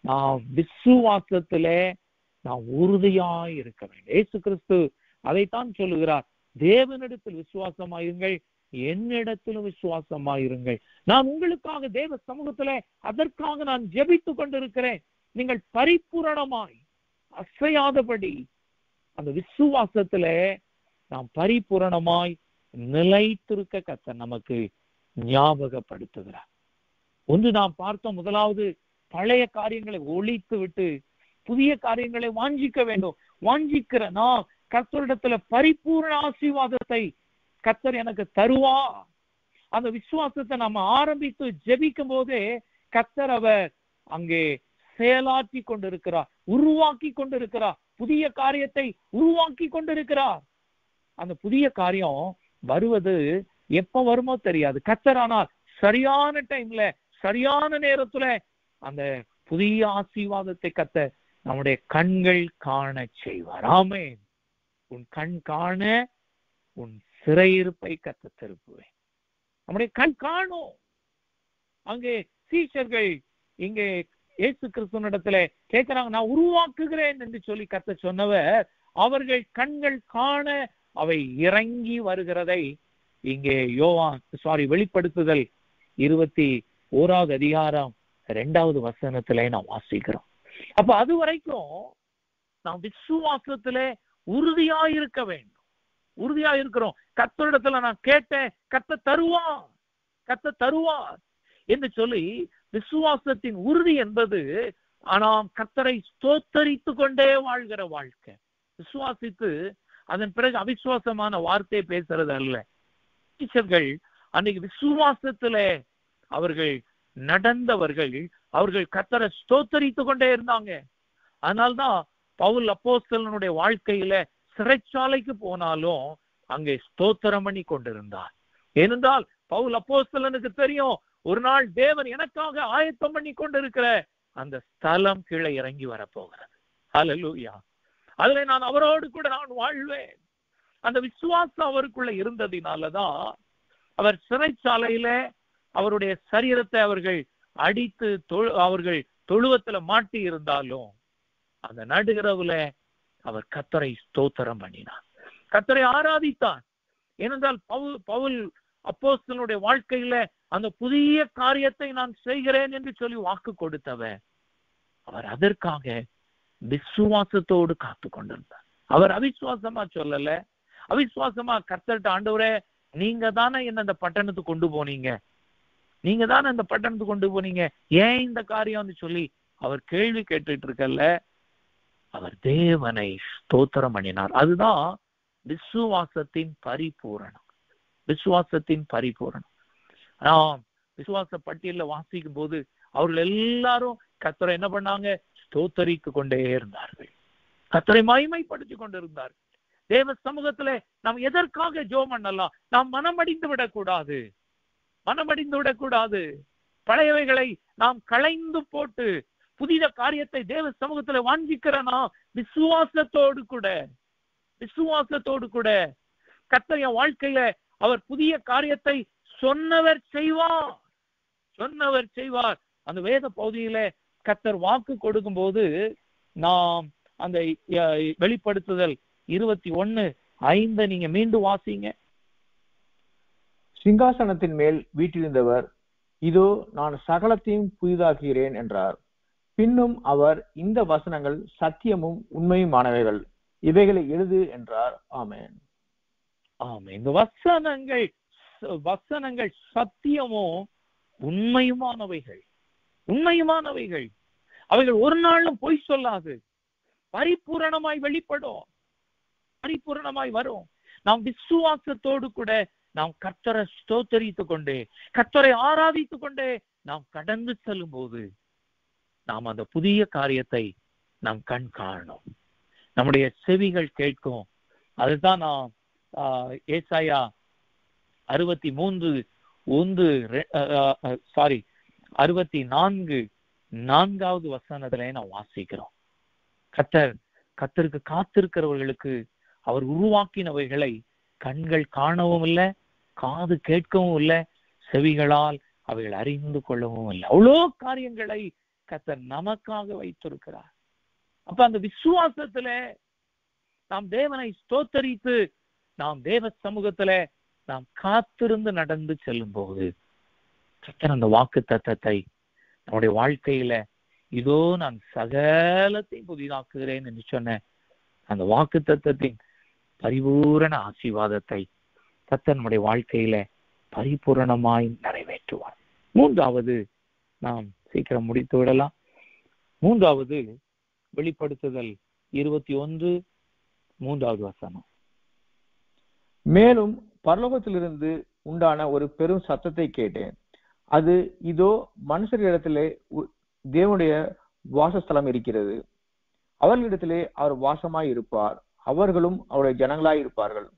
நாம் விசுவாசத்துல நாம் உறுதியாய் இருக்க வேண்டும். ஏசு கிறிஸ்து அதைத்தான் சொல்லுகிறார். தேவனிடத்தில் விசுவாசமாயிருங்கள் என்னிடத்திலும் விசுவாசமாயிருங்கள். நான் உங்களுக்காக தேவ சமூகத்துல அதற்காக நான் ஜெபித்து கொண்டிருக்கிறேன். நீங்கள் பரிபூரணமாய் அசையாதபடி அந்த விசுவாசத்துல நாம் பரிபூரணமாய் நிலைத்திருக்க கத்த நமக்கு ஞாபகப்படுத்துகிறார். ஒன்று நாம் பார்த்தோம் முதலாவது பழைய காரியங்களை ஒழித்து விட்டு புதிய காரியங்களை வாஞ்சிக்க வேண்டும். வாஞ்சிக்கிற நான் கர்த்தரிடத்துல பரிபூர்ண ஆசீர்வாதத்தை கர்த்தர் எனக்கு தருவா அந்த விசுவாசத்தை நம்ம ஆரம்பித்து ஜெபிக்கும் போதே கர்த்தர் அவர் அங்கே செயலாற்றி கொண்டிருக்கிறார் உருவாக்கி கொண்டிருக்கிறார் புதிய காரியத்தை உருவாக்கி கொண்டிருக்கிறார். அந்த புதிய காரியம் வருவது எப்ப வருமோ தெரியாது. கத்தரானால் சரியான டைம்ல சரியான நேரத்துல அந்த புதிய ஆசீர்வாதத்தை கத்த நம்முடைய கண்கள் காண செய்வார். ஆமே உன் கண் காண உன் சிறையிருப்பை கத்த திருப்புவேன். நம்முடைய கண் காணும். அங்கே சீஷர்கள் இங்கே இயேசு கிறிஸ்துவனிடத்துல கேட்கிறாங்க நான் உருவாக்குகிறேன் என்று சொல்லி கத்த சொன்னவர் அவர்கள் கண்கள் காண அவை இறங்கி வருகிறதை இங்கே யோவா சாரி வெளிப்படுத்துதல் இருபத்தி ஓராவது அதிகாரம் ரெண்டாவது வசனத்திலே நாம் வாசிக்கிறோம். அப்ப அது வரைக்கும் நாம் விசுவாசத்திலே உறுதியா இருக்க வேண்டும். உறுதியா இருக்கிறோம் கத்தரிடத்துல நான் கேட்டேன் கத்த தருவான் கத்த தருவார் என்று சொல்லி விசுவாசத்தின் உறுதி என்பது நாம் கத்தரை ஸ்தோத்தரித்து கொண்டே வாழ்கிற வாழ்க்கை. விசுவாசித்து அதன் பிறகு அவிசுவாசமான வார்த்தை பேசுறது அல்ல. டீச்சர்கள் அன்னைக்கு விசுவாசத்துல அவர்கள் நடந்தவர்கள் அவர்கள் கத்தரை ஸ்தோத்தரித்து கொண்டே இருந்தாங்க. அதனால்தான் பவுல் அப்போஸ்தலனுடைய வாழ்க்கையில சிறைச்சாலைக்கு போனாலும் அங்கே ஸ்தோத்திரம் பண்ணி கொண்டிருந்தார். ஏனென்றால் பவுல் அப்போஸ்தலனுக்கு தெரியும் ஒரு நாள் தேவன் எனக்காக ஆயத்தம் பண்ணி கொண்டிருக்கிற அந்த ஸ்தலம் கீழே இறங்கி வரப்போகிறது. லூயா அதுல நான் அவரோடு கூட நான் வாழ்வேன். அந்த விசுவாசம் அவருக்குள்ள இருந்ததினாலதான் அவர் சிறைச்சாலையில அவருடைய சரீரத்தை அவர்கள் அடித்து தொழு அவர்கள் தொழுவத்துல மாட்டி இருந்தாலும் அந்த நடுகிறவுல அவர் கத்தரை ஸ்தோத்திரம் பண்ணினார். கத்தரை ஆராதித்தார். ஏனென்றால் பவுல் பவுல் அப்போஸ்தனுடைய வாழ்க்கையில அந்த புதிய காரியத்தை நான் செய்கிறேன் என்று சொல்லி வாக்கு கொடுத்தவர். அவர் அதற்காக விசுவாசத்தோடு காத்து கொண்டிருந்தார் அவர் அவிசுவாசமா சொல்லல. அவிசுவாசமா கர்த்தர்ட்ட ஆண்டவரே நீங்க தானே என்ன அந்த பட்டணத்துக்கு கொண்டு போனீங்க? நீங்க தானே அந்த பட்டணத்துக்கு கொண்டு போனீங்க? ஏன் இந்த காரியம்னு சொல்லி அவர் கேள்வி கேட்டுட்டு இருக்கல்ல அவர் தேவனை ஸ்தோத்திரம் பண்ணினார். அதுதான் விசுவாசத்தின் பரிபூரணம். விசுவாசத்தின் பரிபூரணம். ஆனா விசுவாச பட்டியல வாசிக்கும் போது அவர்கள் எல்லாரும் கத்தரை என்ன பண்ணாங்க? ஸ்தோத்தரித்து கொண்டே இருந்தார்கள். கத்தரை மகிமைப்படுத்தி கொண்டிருந்தார்கள். தேவ சமூகத்துல நாம் எதற்காக ஜோ பண்ணலாம்? நாம் மனமடிந்து விடக்கூடாது. மனமடிந்து விடக்கூடாது. பழையவைகளை நாம் களைந்து போட்டு புதித காரியத்தை தேவ சமூகத்துல வாஞ்சிக்கிறனா விசுவாசத்தோடு கூட விசுவாசத்தோடு கூட கத்தைய வாழ்க்கையில அவர் புதிய காரியத்தை சொன்னவர் செய்வார். சொன்னவர் செய்வார். அந்த வேத பகுதியில கத்தர் வாக்கு கொடுக்கும் போது நாம் அந்த வெளிப்படுத்துதல் இருபத்தி ஒண்ணு ஐந்த நீங்க மீண்டும் வாசிங்க. சிங்காசனத்தின் மேல் வீற்றிருந்தவர் இதோ நான் சகலத்தையும் புதிதாக்குகிறேன் என்றார். பின்னும் அவர் இந்த வசனங்கள் சத்தியமும் உண்மையுமானவைகள். இவைகளை எழுது என்றார். ஆமென். ஆமா இந்த வசனங்கள் வசனங்கள் சத்தியமும் உண்மையுமானவைகள். உண்மையுமானவைகள். அவைகள் ஒரு நாளும் பொய் சொல்லாது. பரிபூரணமாய் வெளிப்படும். பரிபூரணமாய் வரும். நாம் விசுவாசத்தோடு கூட நாம் கர்த்தரை ஸ்தோத்தரித்துக் கொண்டே கர்த்தரை ஆராதித்துக் கொண்டே நாம் கடந்து செல்லும் போது நாம் அந்த புதிய காரியத்தை நாம் கண் காணும் நம்முடைய செவிகள் கேட்கும். அதுதான் நாம் ஆஹ், ஏசாயா அறுபத்தி மூன்று ஒன்று சாரி அறுபத்தி நான்கு நான்காவது வசனத்துல நான் வாசிக்கிறோம். கத்தர் கத்தருக்கு காத்திருக்கிறவர்களுக்கு அவர் உருவாக்கினவைகளை கண்கள் காணவும் இல்லை காது கேட்கவும் இல்லை செவிகளால் அவைகள் அறிந்து கொள்ளவும் இல்லை. அவ்வளோ காரியங்களை கத்தர் நமக்காக வைத்திருக்கிறார். அப்ப அந்த விசுவாசத்துல நாம் தேவனை ஸ்தோத்தரித்து நாம் தேவ சமூகத்துல நாம் காத்திருந்து நடந்து செல்லும் போது கத்தர் அந்த வாக்கு தத்தத்தை நம்முடைய வாழ்க்கையில இதோ நான் சகலத்தையும் புதிதாக்குகிறேன் என்று சொன்ன அந்த வாக்கு தத்தத்தின் பரிபூரண ஆசீர்வாதத்தை கத்தர் நம்முடைய வாழ்க்கையில பரிபூரணமாய் நிறைவேற்றுவார். மூன்றாவது நாம் சீக்கிரம் முடித்து விடலாம். மூன்றாவது வெளிப்படுத்துதல் இருபத்தி ஒன்று மூன்றாவது வசனம். மேலும் பரலோகத்திலிருந்து உண்டான ஒரு பெரும் சத்தத்தை கேட்டேன். அது இதோ மனுஷர் இடத்திலே தேவனுடைய வாசஸ்தலம் இருக்கிறது. அவர்களிடத்திலே அவர் வாசமாய் இருப்பார். அவர்களும் அவருடைய ஜனங்களாய் இருப்பார்கள்.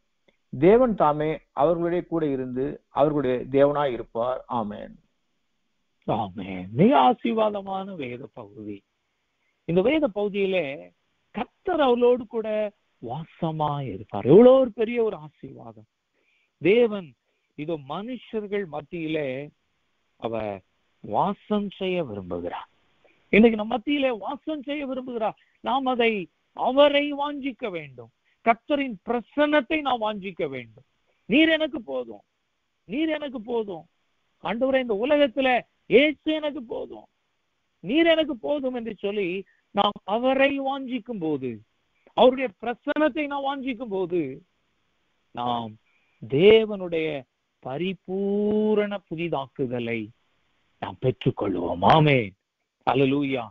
தேவன் தாமே அவர்களுடைய கூட இருந்து அவர்களுடைய தேவனாய் இருப்பார். ஆமேன். ஆமேன். மிக ஆசீர்வாதமான வேத பகுதி. இந்த வேத பகுதியிலே கத்தர் அவளோடு கூட வாசமா இருப்பார். எவ்வளவு ஒரு பெரிய ஒரு ஆசீர்வாதம். தேவன் இதோ மனுஷர்கள் மத்தியிலே அவ வாசம் செய்ய விரும்புகிறா இன்னைக்கு நம்ம மத்தியிலே வாசம் செய்ய விரும்புகிறா. நாம் அதை அவரை வாஞ்சிக்க வேண்டும். கத்தரின் பிரசன்னத்தை நாம் வாஞ்சிக்க வேண்டும். நீர் எனக்கு போதும். நீர் எனக்கு போதும். ஆண்டவரை இந்த உலகத்துல ஏசு எனக்கு போதும். நீர் எனக்கு போதும் என்று சொல்லி நாம் அவரை வாஞ்சிக்கும் போது அவருடைய பிரசன்னத்தை நாம் வாஞ்சிக்கும் போது நாம் தேவனுடைய பரிபூரண புதிதாக்குதலை நாம் பெற்றுக்கொள்வோம். ஆமே அலலூயா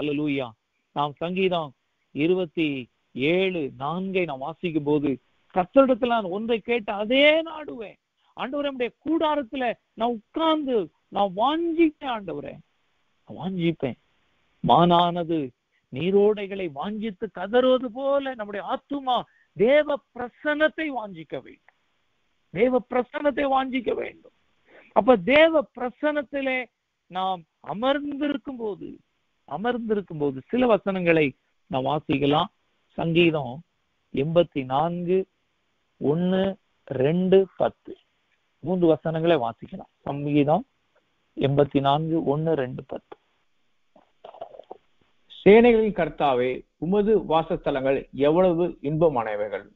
அலலூயா நாம் சங்கீதம் இருபத்தி ஏழு நான்கை நாம் வாசிக்கும் போது கத்தரிடத்துல நான் ஒன்றை கேட்டு அதே நாடுவேன். ஆண்டவரே நம்முடைய கூடாரத்துல நான் உட்கார்ந்து நான் வாஞ்சிப்பேன் ஆண்டவரே. நான் வாஞ்சிப்பேன். மானானது நீரோடைகளை வாஞ்சித்து கதறுவது போல நம்முடைய ஆத்துமா தேவ பிரசன்னத்தை வாஞ்சிக்க வேண்டும். தேவ பிரசன்னத்தை வாஞ்சிக்க வேண்டும். அப்ப தேவ பிரசன்னத்திலே நாம் அமர்ந்திருக்கும் போது அமர்ந்திருக்கும் போது சில வசனங்களை நாம் வாசிக்கலாம். சங்கீதம் எண்பத்தி நான்கு ஒன்னு ரெண்டு பத்து. மூன்று வசனங்களை வாசிக்கலாம். சங்கீதம் எண்பத்தி நான்கு ஒன்னு ரெண்டு பத்து. சேனைகளின் கர்த்தாவே உமது வாசஸ்தலங்கள் எவ்வளவு இன்பமானவைகள்.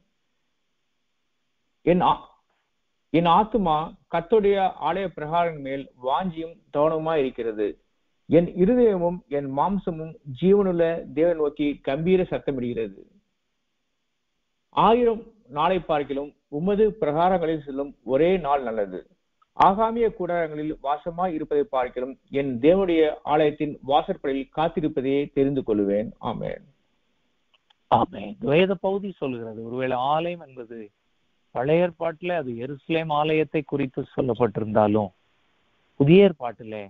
என் என் ஆத்துமா கத்துடைய ஆலய பிரகாரம் மேல் வாஞ்சியும் தவனமா இருக்கிறது. என் இருதயமும் என் மாம்சமும் ஜீவனுள்ள தேவன் நோக்கி கம்பீர சத்தமிடுகிறது. ஆயிரம் நாளை பார்க்கிலும் உமது பிரகாரங்களில் செல்லும் ஒரே நாள் நல்லது. ஆகாமிய கூடாரங்களில் வாசமாய் இருப்பதை பார்க்கிலும் என் தேவனுடைய ஆலயத்தின் வாசற்படியில் காத்திருப்பதையே தெரிந்து கொள்வேன். ஆமேன். ஆமென். வேத பகுதி சொல்கிறது ஒருவேளை ஆலயம் என்பது பழைய ஏற்பாட்டில் அது எருசலேம் ஆலயத்தை குறித்து சொல்லப்பட்டிருந்தாலும் புதிய ஏற்பாட்டில்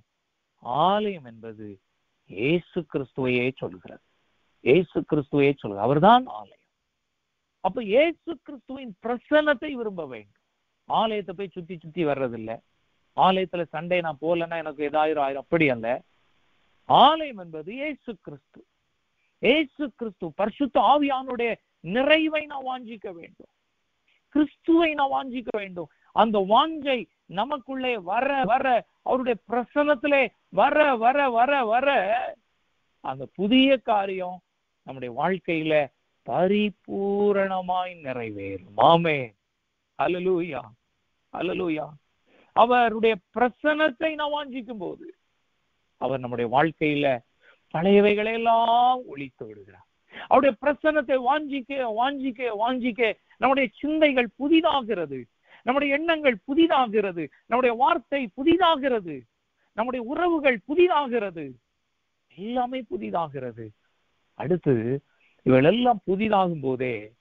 ஆலயம் என்பது இயேசு கிறிஸ்துவையே சொல்கிறது. இயேசு கிறிஸ்துவையே சொல்கிறது. அவர்தான் ஆலயம். அப்ப இயேசு கிறிஸ்துவின் பிரசன்னத்தை விரும்ப வேண்டும். ஆலயத்தை போய் சுத்தி சுத்தி வர்றதில்லை. ஆலயத்துல சண்டே நான் போகலன்னா எனக்கு ஏதாயிரம் ஆயிரம் அப்படி அல்ல. ஆலயம் என்பது ஏசு கிறிஸ்து. இயேசு கிறிஸ்து பரிசுத்த ஆவியானுடைய நிறைவை நான் வாஞ்சிக்க வேண்டும். கிறிஸ்துவை நான் வாஞ்சிக்க வேண்டும். அந்த வாஞ்சை நமக்குள்ளே வர வர அவருடைய பிரசனத்திலே வர வர வர வர அந்த புதிய காரியம் நம்முடைய வாழ்க்கையில பரிபூரணமாய் நிறைவேறும். ஆமே அல்லலூயா அல்லலூயா அவருடைய பிரசனத்தை நான் வாஞ்சிக்கும் போது அவர் நம்முடைய வாழ்க்கையில பழையவைகளை எல்லாம் ஒழித்து விடுகிறார். அவருடைய பிரசன்னத்தை வாஞ்சிக்க வாஞ்சிக்க வாஞ்சிக்க நம்முடைய சிந்தைகள் புதிதாகிறது. நம்முடைய எண்ணங்கள் புதிதாகிறது. நம்முடைய வார்த்தை புதிதாகிறது. நம்முடைய உறவுகள் புதிதாகிறது. எல்லாமே புதிதாகிறது. அடுத்து இவள் எல்லாம் புதிதாகும் போதே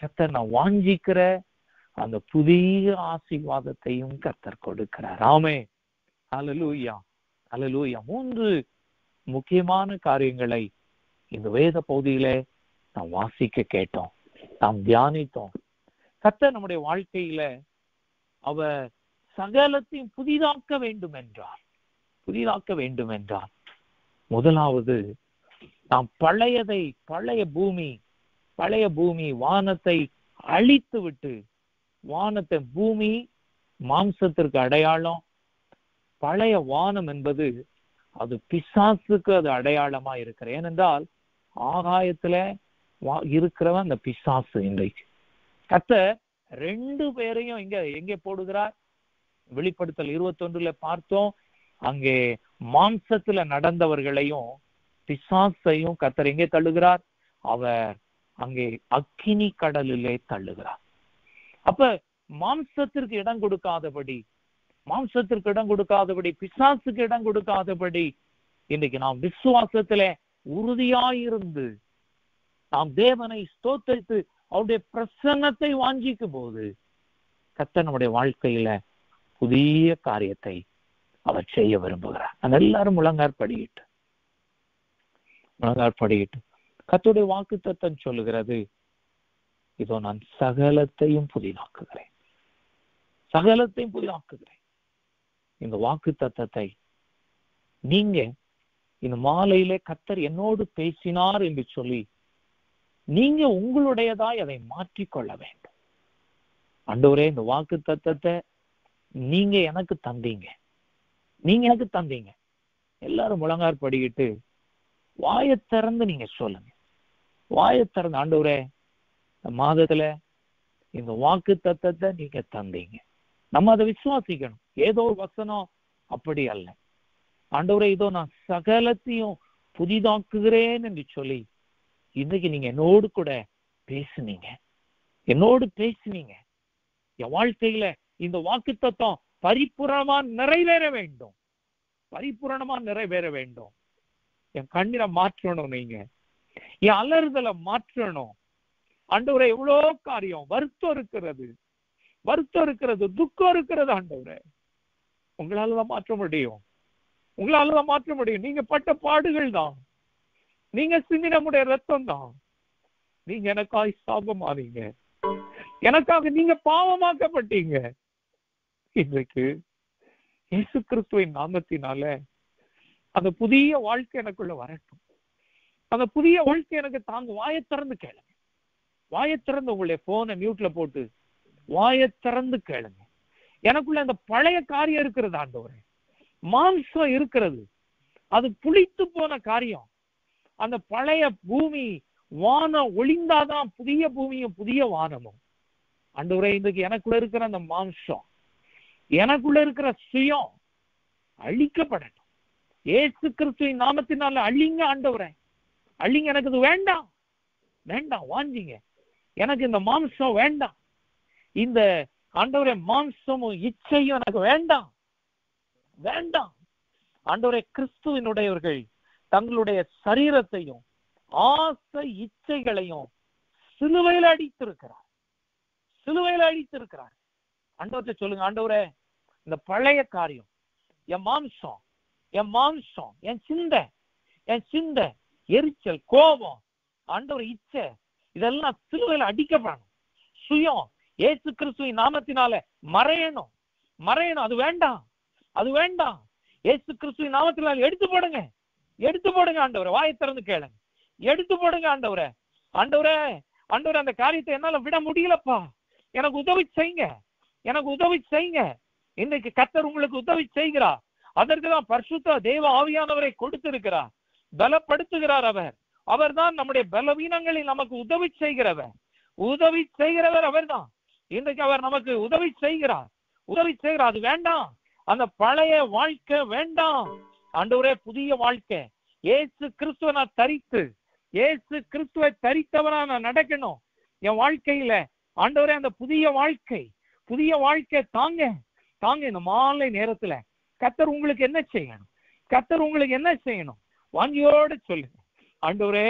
கத்தர் நான் வாஞ்சிக்கிற அந்த புதிய ஆசீர்வாதத்தையும் கத்தர் கொடுக்கிறார். ஆமே. அலலூயா அலலூயா மூன்று முக்கியமான காரியங்களை இந்த வேத பகுதியிலே நாம் வாசிக்க கேட்டோம். நாம் தியானித்தோம். கத்த நம்முடைய வாழ்க்கையில அவர் சகலத்தையும் புதிதாக்க வேண்டும் என்றார் புதிதாக்க வேண்டும் என்றார் முதலாவது நாம் பழையதை பழைய பூமி பழைய பூமி வானத்தை அழித்து விட்டு வானத்தை பூமி மாம்சத்திற்கு அடையாளம் பழைய வானம் என்பது அது பிசாசுக்கு அது அடையாளமா இருக்கிற ஏனென்றால் ஆகாயத்துல இருக்கிறவன் அந்த பிசாசு இன்றைக்கு. கத்த ரெண்டு பேரையும் இங்க எங்கே போடுகிறார்? வெளிப்படுத்தல் இருபத்தொன்றுல பார்த்தோம். அங்கே மாம்சத்துல நடந்தவர்களையும் பிசாசையும் கத்தர் எங்கே தள்ளுகிறார்? அவர் அங்கே அக்கினி கடலிலே தள்ளுகிறார். அப்ப மாம்சத்திற்கு இடம் கொடுக்காதபடி மாம்சத்திற்கு இடம் கொடுக்காதபடி பிசாசுக்கு இடம் கொடுக்காதபடி இன்னைக்கு நாம் விசுவாசத்துல உறுதியாயிருந்து நாம் தேவனை ஸ்தோத்தரித்து அவருடைய பிரசன்னத்தை வாஞ்சிக்கும் போது கத்த நம்முடைய வாழ்க்கையில புதிய காரியத்தை அவர் செய்ய விரும்புகிறார். நம்ம எல்லாரும் முழங்கார் படியிட்டு முழங்கார் படியிட்டு கத்துடைய வாக்கு தத்தம் சொல்லுகிறது இதோ நான் சகலத்தையும் புதிதாக்குகிறேன். சகலத்தையும் புதிதாக்குகிறேன். இந்த வாக்கு தத்தத்தை நீங்க இந்த மாலையிலே கத்தர் என்னோடு பேசினார் என்று சொல்லி நீங்க உங்களுடையதாய் அதை மாற்றிக்கொள்ள வேண்டும். அண்டவரே இந்த வாக்கு தத்தத்தை நீங்க எனக்கு தந்தீங்க. நீங்க எனக்கு தந்தீங்க. எல்லாரும் முழங்கார் படிக்கிட்டு வாயை திறந்து நீங்க சொல்லுங்க. வாயை திறந்து ஆண்டவரே இந்த மாதத்துல இந்த வாக்கு தத்தத்தை நீங்க தந்தீங்க. நம்ம அதை விசுவாசிக்கணும். ஏதோ ஒரு வசனம் அப்படி அல்ல. ஆண்டவரே இதோ நான் சகலத்தையும் புதிதாக்குகிறேன் என்று சொல்லி இன்னைக்கு நீங்க என்னோடு கூட பேசுனீங்க. என்னோடு பேசுனீங்க. என் வாழ்க்கையில இந்த வாக்கு தத்துவம் பரிபூரணமா நிறைவேற வேண்டும். பரிபூரணமா நிறைவேற வேண்டும். என் கண்ணீரை மாற்றணும் நீங்க. என் அலறுதலை மாற்றணும். ஆண்டவரே எவ்வளோ காரியம். வருத்தம் இருக்கிறது. வருத்தம் இருக்கிறது. துக்கம் இருக்கிறது ஆண்டவரை. உங்களால தான் மாற்ற முடியும். உங்களால தான் மாற்ற முடியும். நீங்க பட்ட பாடுகள் தான் நீங்க சிந்தி நம்முடைய ரத்தம் தான் நீங்க எனக்காய் சாபமானீங்க. எனக்காக நீங்க பாவமாக்கப்பட்டீங்க. இன்றைக்கு இயேசு கிறிஸ்துவின் நாமத்தினால அந்த புதிய வாழ்க்கை எனக்குள்ள வரட்டும். அந்த புதிய வாழ்க்கை எனக்கு தாங்க வாயை திறந்து கேளுங்க. வாயை திறந்து உங்களுடைய போனை மியூட்ல போட்டு வாயை திறந்து கேளுங்க. எனக்குள்ள அந்த பழைய காரியம் இருக்கிறது ஆண்டவரே. மாம்சம் இருக்கிறது. அது புளித்து போன காரியம். அந்த பழைய பூமி வானம் ஒளிந்தாதான் புதிய பூமியும் புதிய வானமும். ஆண்டவரே இன்றைக்கு எனக்குள்ள இருக்கிற அந்த மாம்சம் எனக்குள்ள இருக்கிற சுயம் அழிக்கப்படட்டும். ஏசு கிறிஸ்துவின் நாமத்தினால அழிங்க ஆண்டவரே. அழிங்க எனக்கு இது வேண்டாம். வேண்டாம் வாஞ்சிங்க. எனக்கு இந்த மாம்சம் வேண்டாம். இந்த ஆண்டவரே மாம்சமும் இச்சையும் எனக்கு வேண்டாம். வேண்டாம். ஆண்டவரே கிறிஸ்துவினுடையவர்கள் தங்களுடைய சரீரத்தையும் ஆசை இச்சைகளையும் சிலுவையில் அடித்திருக்கிறார். சிலுவையில் அடித்திருக்கிறார். ஆண்டவர்கிட்ட சொல்லுங்க ஆண்டவரே இந்த பழைய காரியம் என் மாம்சம் என் மாம்சம் என் சிந்தை என் சிந்தை எரிச்சல் கோபம் ஆண்டவர் இச்சை இதெல்லாம் சிலுவையில் அடிக்கப்படணும். சுயம் ஏசு கிறிஸ்துவின் நாமத்தினால மறையணும். மறையணும். அது வேண்டாம். அது வேண்டாம். ஏசு கிறிஸ்துவின் நாமத்தினால எடுத்து போடுங்க. எடுத்து போடுங்க ஆண்டவரை வாயை திறந்து கேளுங்க. எடுத்து போடுங்க ஆண்டவரை. ஆண்டவரே ஆண்டவரே அந்த காரியத்தை என்னால விட முடியலப்பா. எனக்கு உதவி செய்யுங்க. எனக்கு உதவி செய்யுங்க. இன்னைக்கு கத்தர் உங்களுக்கு உதவி செய்கிறா அதற்கு தான் பரிசுத்த தேவ ஆவியானவரை கொடுத்திருக்கிறார். பலப்படுத்துகிறார் அவர். அவர்தான் நம்முடைய பலவீனங்களில் நமக்கு உதவி செய்கிறவர். உதவி செய்கிறவர் அவர்தான் இன்றைக்கு அவர் நமக்கு உதவி செய்கிறார். உதவி செய்கிறார். அது வேண்டாம். அந்த பழைய வாழ்க்கை வேண்டாம். ஆண்டவரே புதிய வாழ்க்கை. ஏசு கிறிஸ்துவ நான் தரித்து ஏசு கிறிஸ்துவை தரித்தவனா நான் நடக்கணும். என் வாழ்க்கையில ஆண்டவரே அந்த புதிய வாழ்க்கை புதிய வாழ்க்கை தாங்க தாங்க இந்த மாலை நேரத்துல. கத்தர் உங்களுக்கு என்ன செய்யணும்? கத்தர் உங்களுக்கு என்ன செய்யணும்? வாங்கியோட சொல்லுங்க. ஆண்டவரே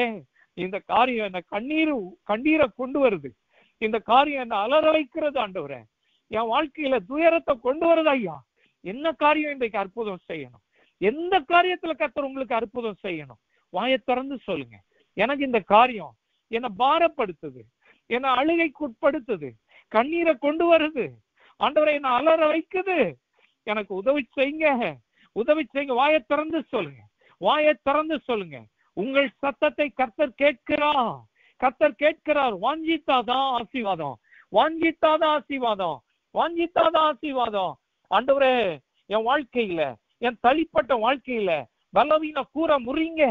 இந்த காரியம் என்ன கண்ணீர் கண்ணீரை கொண்டு வருது. இந்த காரியம் என்ன அலற வைக்கிறது ஆண்டவரே. என் வாழ்க்கையில துயரத்தை கொண்டு வருது ஐயா. என்ன காரியம் இன்றைக்கு அற்புதம் செய்யணும்? எந்த காரியத்துல கத்தர் உங்களுக்கு அற்புதம் செய்யணும்? வாயை திறந்து சொல்லுங்க. எனக்கு இந்த காரியம் என்னை பாரப்படுத்துது. என்னை அழுகைக்குட்படுத்துது. கண்ணீரை கொண்டு வருது. ஆண்டவரை என்ன அலற வைக்குது. எனக்கு உதவி செய்யுங்க. உதவி செய்யுங்க. வாயை திறந்து சொல்லுங்க. வாயை திறந்து சொல்லுங்க. உங்கள் சத்தத்தை கர்த்தர் கேட்கிறார். கர்த்தர் கேட்கிறார். வாஞ்சித்தாதான் ஆசீர்வாதம். வாஞ்சித்தாதான் ஆசீர்வாதம். வாஞ்சித்தாதான் ஆசீர்வாதம். ஆண்டவரே என் வாழ்க்கையில என் தனிப்பட்ட வாழ்க்கையில பலவீன கூற முறிங்க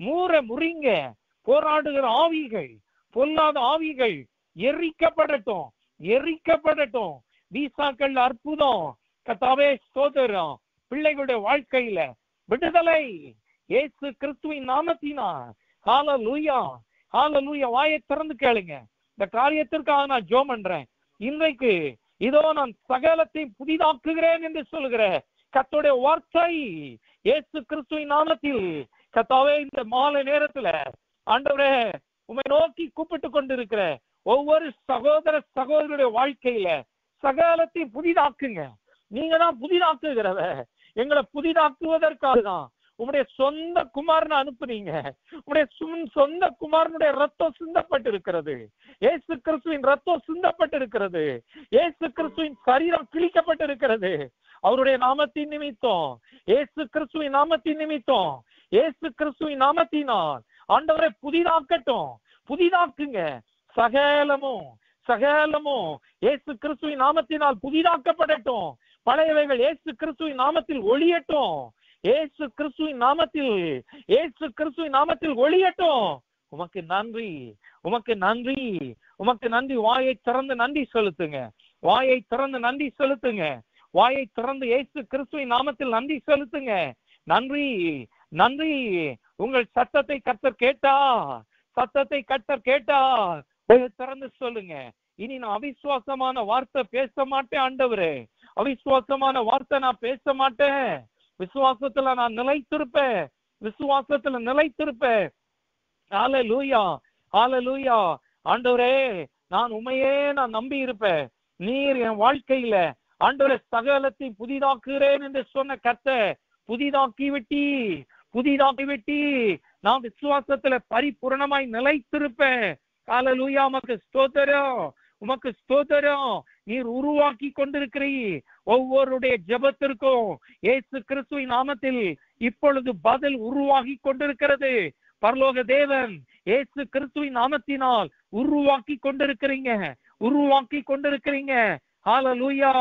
மூற முறிங்க. போராடுகிற ஆவிகள் பொல்லாத ஆவிகள் எரிக்கப்படட்டும் எரிக்கப்படட்டும். வீசாக்கள் அற்புதம். கத்தாவே சோதரம் பிள்ளைகளுடைய வாழ்க்கையில விடுதலை. இயேசு கிறிஸ்துவின் நாமத்தினா கால லூயா கால லூயா வாயை திறந்து கேளுங்க. இந்த காரியத்திற்காக நான் ஜோம் பண்றேன். இன்றைக்கு இதோ நான் சகலத்தை புதிதாக்குகிறேன் என்று சொல்கிறேன் கத்தோடைய வார்த்தை இயேசு கிறிஸ்துவின் நாமத்தில். கத்தாவே இந்த மாலை நேரத்துல ஆண்டவரே உமை நோக்கி கூப்பிட்டு கொண்டிருக்கிற ஒவ்வொரு சகோதர சகோதரருடைய வாழ்க்கையில சகலத்தையும் புதிதாக்குங்க. நீங்க தான் புதிதாக்குகிறவ. எங்களை புதிதாக்குவதற்காக தான் உங்களுடைய சொந்த குமாரனை அனுப்புனீங்க. உங்களுடைய சொந்த குமாரனுடைய ரத்தம் சிந்தப்பட்டு இருக்கிறது ஏசு கிறிஸ்துவின் ரத்தம் சிந்தப்பட்டு இருக்கிறது ஏசு கிறிஸ்துவின் சரீரம் கிழிக்கப்பட்டு இருக்கிறது அவருடைய நாமத்தின் நிமித்தம் ஏசு கிறிஸ்துவின் நாமத்தின் நிமித்தம் ஏசு கிறிஸ்துவின் நாமத்தினால் ஆண்டவரை புதிதாக்கட்டும் புதிதாக்குங்க. சகலமும் சகலமும் இயேசு கிறிஸ்துவின் நாமத்தினால் புதிதாக்கப்படட்டும். பழையவைகள் ஏசு கிறிஸ்துவின் நாமத்தில் ஒளியட்டும். ஏசு கிறிஸ்துவின் நாமத்தில் ஏசு கிறிஸ்துவின் நாமத்தில் ஒளியட்டும். உமக்கு நன்றி உமக்கு நன்றி உமக்கு நன்றி. வாயை திறந்து நன்றி செலுத்துங்க. வாயை திறந்து நன்றி செலுத்துங்க. வாயை திறந்து ஏசு கிறிஸ்துவின் நாமத்தில் நன்றி செலுத்துங்க. நன்றி நன்றி. உங்கள் சத்தத்தை கர்த்தர் கேட்டா சத்தத்தை கர்த்தர் கேட்டா திறந்து சொல்லுங்க. இனி நான் அவிசுவாசமான வார்த்தை பேச மாட்டேன் ஆண்டவரே. அவிசுவாசமான வார்த்தை நான் பேச மாட்டேன். விசுவாசத்துல நான் நிலைத்திருப்பேன். விசுவாசத்துல நிலைத்திருப்பேன். ஆல லூயா ஆல லூயா ஆண்டவரே நான் உண்மையே நான் நம்பி இருப்பேன் நீர் என் வாழ்க்கையில ஆண்டவரை சகலத்தை புதிதாக்குகிறேன் என்று சொன்ன கத்த புதிதாக்கி விட்டி புதிதாக்கி விட்டி நான் விசுவாசத்துல பரிபூரணமாய் நிலைத்திருப்பேன். ஹalleluya உமக்கு ஸ்தோதரம் உமக்கு ஸ்தோத்திரம். நீர் உருவாக்கி கொண்டிருக்கிறீ ஒவ்வொருடைய ஜெபத்திற்கும் ஏசு கிறிஸ்துவின் நாமத்தில் இப்பொழுது பதில் உருவாகி கொண்டிருக்கிறது. பரலோக தேவன் ஏசு கிறிஸ்துவின் நாமத்தினால் உருவாக்கி கொண்டிருக்கிறீங்க உருவாக்கி கொண்டிருக்கிறீங்க. ஹalleluya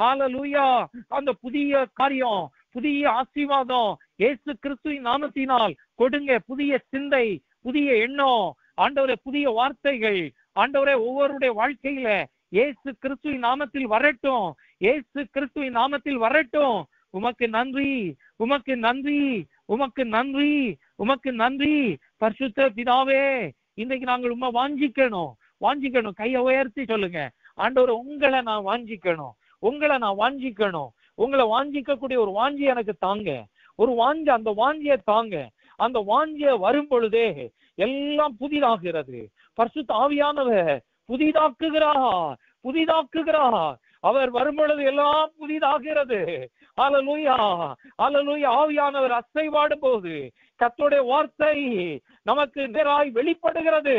ஹalleluya. அந்த புதிய காரியம் புதிய ஆசீர்வாதம் ஏசு கிறிஸ்துவின் நாமத்தினால் கொடுங்க. புதிய சிந்தை புதிய எண்ணம் ஆண்டவரே புதிய வார்த்தைகள் ஆண்டவரே ஒவ்வொருடைய வாழ்க்கையில ஏசு கிறிஸ்துவின் நாமத்தில் வரட்டும். ஏசு கிறிஸ்துவின் நாமத்தில் வரட்டும். உமக்கு நன்றி உமக்கு நன்றி உமக்கு நன்றி உமக்கு நன்றி. பரிசுத்த பிதாவே இன்னைக்கு நாங்கள் உண்மை வாஞ்சிக்கணும். வாஞ்சிக்கணும். கையை உயர்த்தி சொல்லுங்க. ஆண்டவர் உங்களை நான் வாஞ்சிக்கணும். உங்களை நான் வாஞ்சிக்கணும். உங்களை வாஞ்சிக்கக்கூடிய ஒரு வாஞ்சி எனக்கு தாங்க. ஒரு வாஞ்சி அந்த வாஞ்சியை தாங்க. அந்த வாஞ்சிய வரும் பொழுதே எல்லாம் புதிதாகிறது. பரிசுத்த ஆவியானவர் புதிதாக்குகிறா புதிதாக்குகிறா அவர் வரும் பொழுது எல்லாம் புதிதாகிறது. அலலுயா அலலுயா ஆவியானவர் அசைவாடும் போது கத்தோடைய வார்த்தை நமக்கு நேராய் வெளிப்படுகிறது.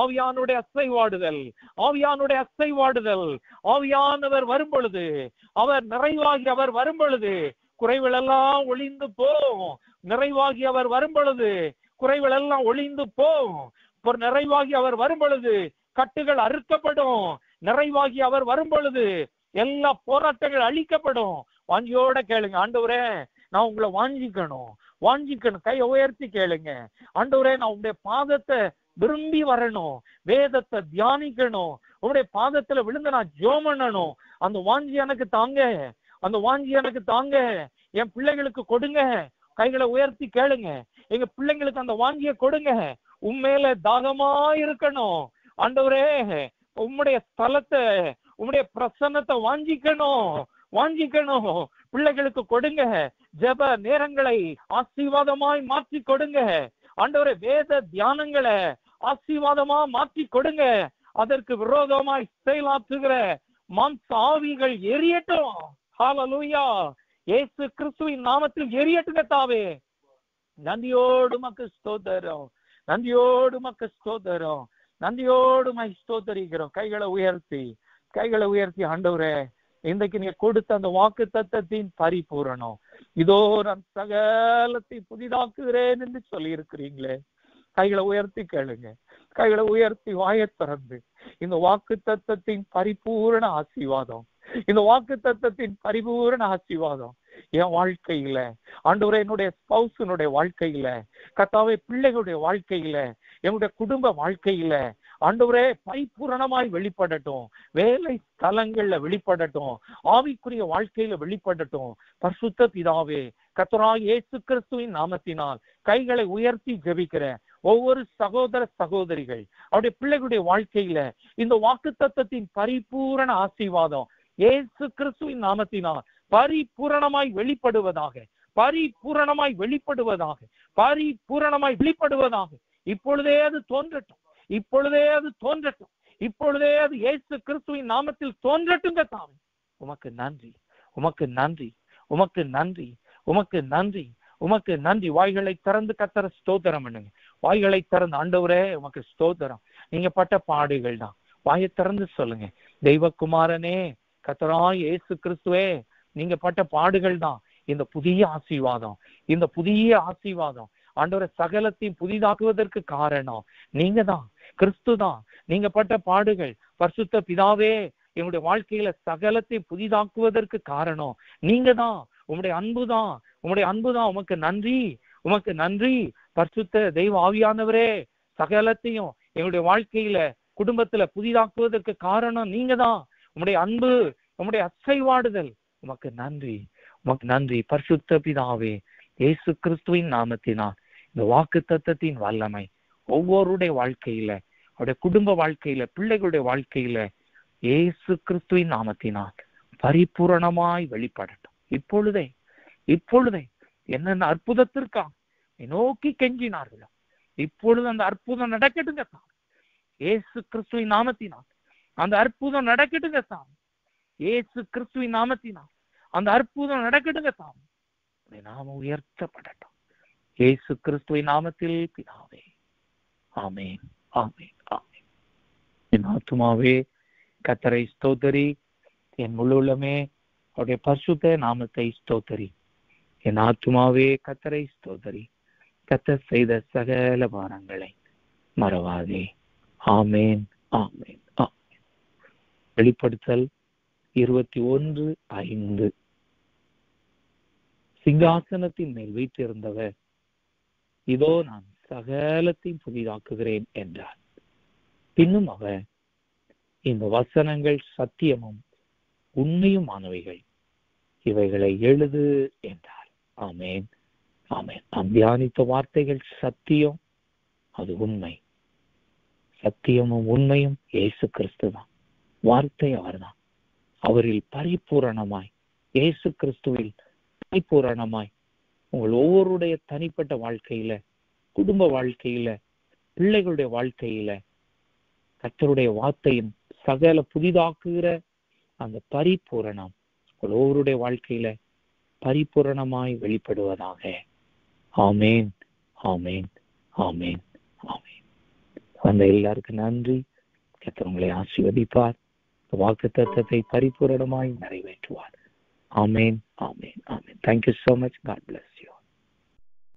ஆவியானுடைய அசைவாடுதல் ஆவியானுடைய அசைவாடுதல் ஆவியானவர் வரும் பொழுது அவர் நிறைவாகி அவர் வரும் பொழுது குறைகள் எல்லாம் ஒளிந்து போகும் நிறைவாகி அவர் வரும் பொழுது குறைகள் எல்லாம் ஒளிந்து போகும் நிறைவாகி அவர் வரும் பொழுது கட்டுகள் அறுக்கப்படும். நிறைவாகி அவர் வரும் பொழுது எல்லா போராட்டங்கள் அழிக்கப்படும். வாஞ்சியோட கேளுங்க ஆண்டவரே நான் உங்களை வாஞ்சிக்கணும். வாஞ்சிக்கணும் கையை உயர்த்தி கேளுங்க. ஆண்டவரே நான் உங்களுடைய பாதத்தை விரும்பி வரணும். வேதத்தை தியானிக்கணும். உங்களுடைய பாதத்துல விழுந்து நான் ஜோம் பண்ணணும். அந்த வாஞ்சி எனக்கு தாங்க. அந்த வாஞ்சி எனக்கு தாங்க. என் பிள்ளைகளுக்கு கொடுங்க. கைகளை உயர்த்தி கேளுங்க. எங்க பிள்ளைங்களுக்கு அந்த வாஞ்சிய கொடுங்க. உண்மையில தாகமா இருக்கணும். ஆண்டவரே உம்முடைய ஸ்தலத்தை உம்முடைய பிரசன்னத்தை வாஞ்சிக்கணும். வாஞ்சிக்கணும். பிள்ளைகளுக்கு கொடுங்க. ஜெப நேரங்களை ஆசீர்வாதமாய் மாற்றி கொடுங்க. ஆண்டவரே வேத தியானங்களை ஆசீர்வாதமா மாற்றி கொடுங்க. அதற்கு விரோதமாய் செயலாற்றுகிற மாம்ச ஆவிகள் எரியட்டும். ஹாலலூயா ஏசு கிறிஸ்துவின் நாமத்தில் எரியட்டுங்க தாவே. நந்தியோடு மக்கு ஸ்தோதரம் நந்தியோடு மக்கு ஸ்தோதரம் நந்தியோடு மை ஸ்தோதரிக்கிறோம் கைகளை உயர்த்தி கைகளை உயர்த்தி ஆண்டவரே இன்றைக்கு நீங்க கொடுத்த அந்த வாக்கு தத்தத்தின் பரிபூரணம். இதோ நான் சகலத்தை புதிதாக்குகிறேன் என்று சொல்லி இருக்கிறீங்களே கைகளை உயர்த்தி கேளுங்க. கைகளை உயர்த்தி வாயை திறந்து. இந்த வாக்கு தத்தத்தின் பரிபூரண ஆசீர்வாதம். இந்த வாக்கு தத்தத்தின் பரிபூரண ஆசீர்வாதம். என் வாழ்க்கையில ஆண்டவரே என்னுடைய ஸ்பௌசனுடைய வாழ்க்கையில கத்தாவே பிள்ளைகளுடைய வாழ்க்கையில என்னுடைய குடும்ப வாழ்க்கையில ஆண்டவரே பரிபூரணமாய் வெளிப்படட்டும். வேலை ஸ்தலங்கள்ல வெளிப்படட்டும். ஆவிக்குரிய வாழ்க்கையில வெளிப்படட்டும். பரிசுத்த பிதாவே கத்தராய் இயேசு கிறிஸ்துவின் நாமத்தினால் கைகளை உயர்த்தி ஜெபிக்கிறேன். ஒவ்வொரு சகோதர சகோதரிகள் அவருடைய பிள்ளைகளுடைய வாழ்க்கையில இந்த வாக்கு தத்தத்தின் பரிபூரண ஆசீர்வாதம் ஏசு கிறிஸ்துவின் நாமத்தினால் பரிபூரணமாய் வெளிப்படுவதாக பரிபூரணமாய் வெளிப்படுவதாக பரிபூரணமாய் வெளிப்படுவதாக. இப்பொழுதே அது தோன்றட்டும். இப்பொழுதே அது தோன்றட்டும். இப்பொழுதே அது ஏசு கிறிஸ்துவின் நாமத்தில் தோன்றட்டும் தாமே. உமக்கு நன்றி. உமக்கு நன்றி. உமக்கு நன்றி. உமக்கு நன்றி. உமக்கு நன்றி. வாய்களை திறந்து கத்தர ஸ்தோத்திரம் பண்ணுங்க. வாய்களை திறந்து ஆண்டவரே உமக்கு ஸ்தோத்திரம். நீங்க பட்ட பாடுகள் தான். வாயை திறந்து சொல்லுங்க. தெய்வகுமாரனே கத்தராய் இயேசு கிறிஸ்துவே நீங்க பட்ட பாடுகள் தான். இந்த புதிய ஆசீர்வாதம் இந்த புதிய ஆசீர்வாதம் ஆண்டவரை சகலத்தையும் புதிதாக்குவதற்கு காரணம் நீங்க தான். கிறிஸ்து தான். நீங்க பட்ட பாடுகள் பரிசுத்த பிதாவே என்னுடைய வாழ்க்கையில சகலத்தை புதிதாக்குவதற்கு காரணம் நீங்க தான். உங்களுடைய அன்பு தான். உங்களுடைய அன்பு தான். உமக்கு நன்றி. உமக்கு நன்றி. பரிசுத்த தெய்வ ஆவியானவரே சகலத்தையும் எங்களுடைய வாழ்க்கையில குடும்பத்துல புதிதாக்குவதற்கு காரணம் நீங்க தான் உங்களுடைய அன்பு உங்களுடைய அசைவாடுதல். உமக்கு நன்றி. உமக்கு நன்றி. பரிசுத்த பிதாவே இயேசு கிறிஸ்துவின் நாமத்தினால் இந்த வாக்கு தத்தத்தின் வல்லமை ஒவ்வொருடைய வாழ்க்கையில அவருடைய குடும்ப வாழ்க்கையில பிள்ளைகளுடைய வாழ்க்கையில இயேசு கிறிஸ்துவின் நாமத்தினால் பரிபூரணமாய் வெளிப்படட்டும். இப்பொழுதே இப்பொழுதே என்னென்ன அற்புதத்திற்கா நோக்கி கெஞ்சினார்களோ? இப்பொழுது அந்த அற்புதம் நடக்கட்டுங்க சாமி. ஏசு கிறிஸ்துவின் நாமத்தினால் அந்த அற்புதம் நடக்கட்டுங்க சாமி. ஏசு கிறிஸ்துவின் நாமத்தினால் அந்த அற்புதம் நடக்கட்டுங்க சாமி. நாம உயர்த்தப்படட்டும். ஏசு கிறிஸ்துவின் நாமத்தில் பிதாவே. ஆமேன். ஆமேன். ஆமேன். என் ஆத்துமாவே கத்தரை ஸ்தோத்தரி. என் முழுலமே அவருடைய பரிசுத்த நாமத்தை ஸ்தோத்தரி. என் ஆத்துமாவே கத்தரை ஸ்தோதரி கத்தர் செய்த சகல வாரங்களை மறவாதே. ஆமேன் ஆமேன் ஆமேன். வெளிப்படுத்தல் இருபத்தி ஒன்று ஐந்து. சிங்காசனத்தின் மேல் வைத்திருந்தவர் இதோ நான் சகலத்தையும் புதிதாக்குகிறேன் என்றார். பின்னும் அவர் இந்த வசனங்கள் சத்தியமும் உண்மையுமானவைகள் இவைகளை எழுது என்றார். ஆமேன். ஆமே நாம் தியானித்த வார்த்தைகள் சத்தியம் அது உண்மை. சத்தியமும் உண்மையும் இயேசு கிறிஸ்து தான். வார்த்தை அவர்தான் அவரில் பரிபூரணமாய் இயேசு கிறிஸ்துவில் பரிபூரணமாய் உங்கள் ஒவ்வொருடைய தனிப்பட்ட வாழ்க்கையில குடும்ப வாழ்க்கையில பிள்ளைகளுடைய வாழ்க்கையில கத்தருடைய வார்த்தையும் சகல புதிதாக்குகிற அந்த பரிபூரணம் உங்கள் ஒவ்வொருடைய வாழ்க்கையில பரிபூரணமாய் வெளிப்படுவதாக. ஆமேன் ஆமேன் ஆமேன் ஆமேன். அந்த எல்லாருக்கும் நன்றி. கத்தர் உங்களை ஆசீர்வதிப்பார். வாக்கு தத்தத்தை பரிபூரணமாய் நிறைவேற்றுவார். ஆமேன் ஆமேன் ஆமேன். Thank you so much. God bless you.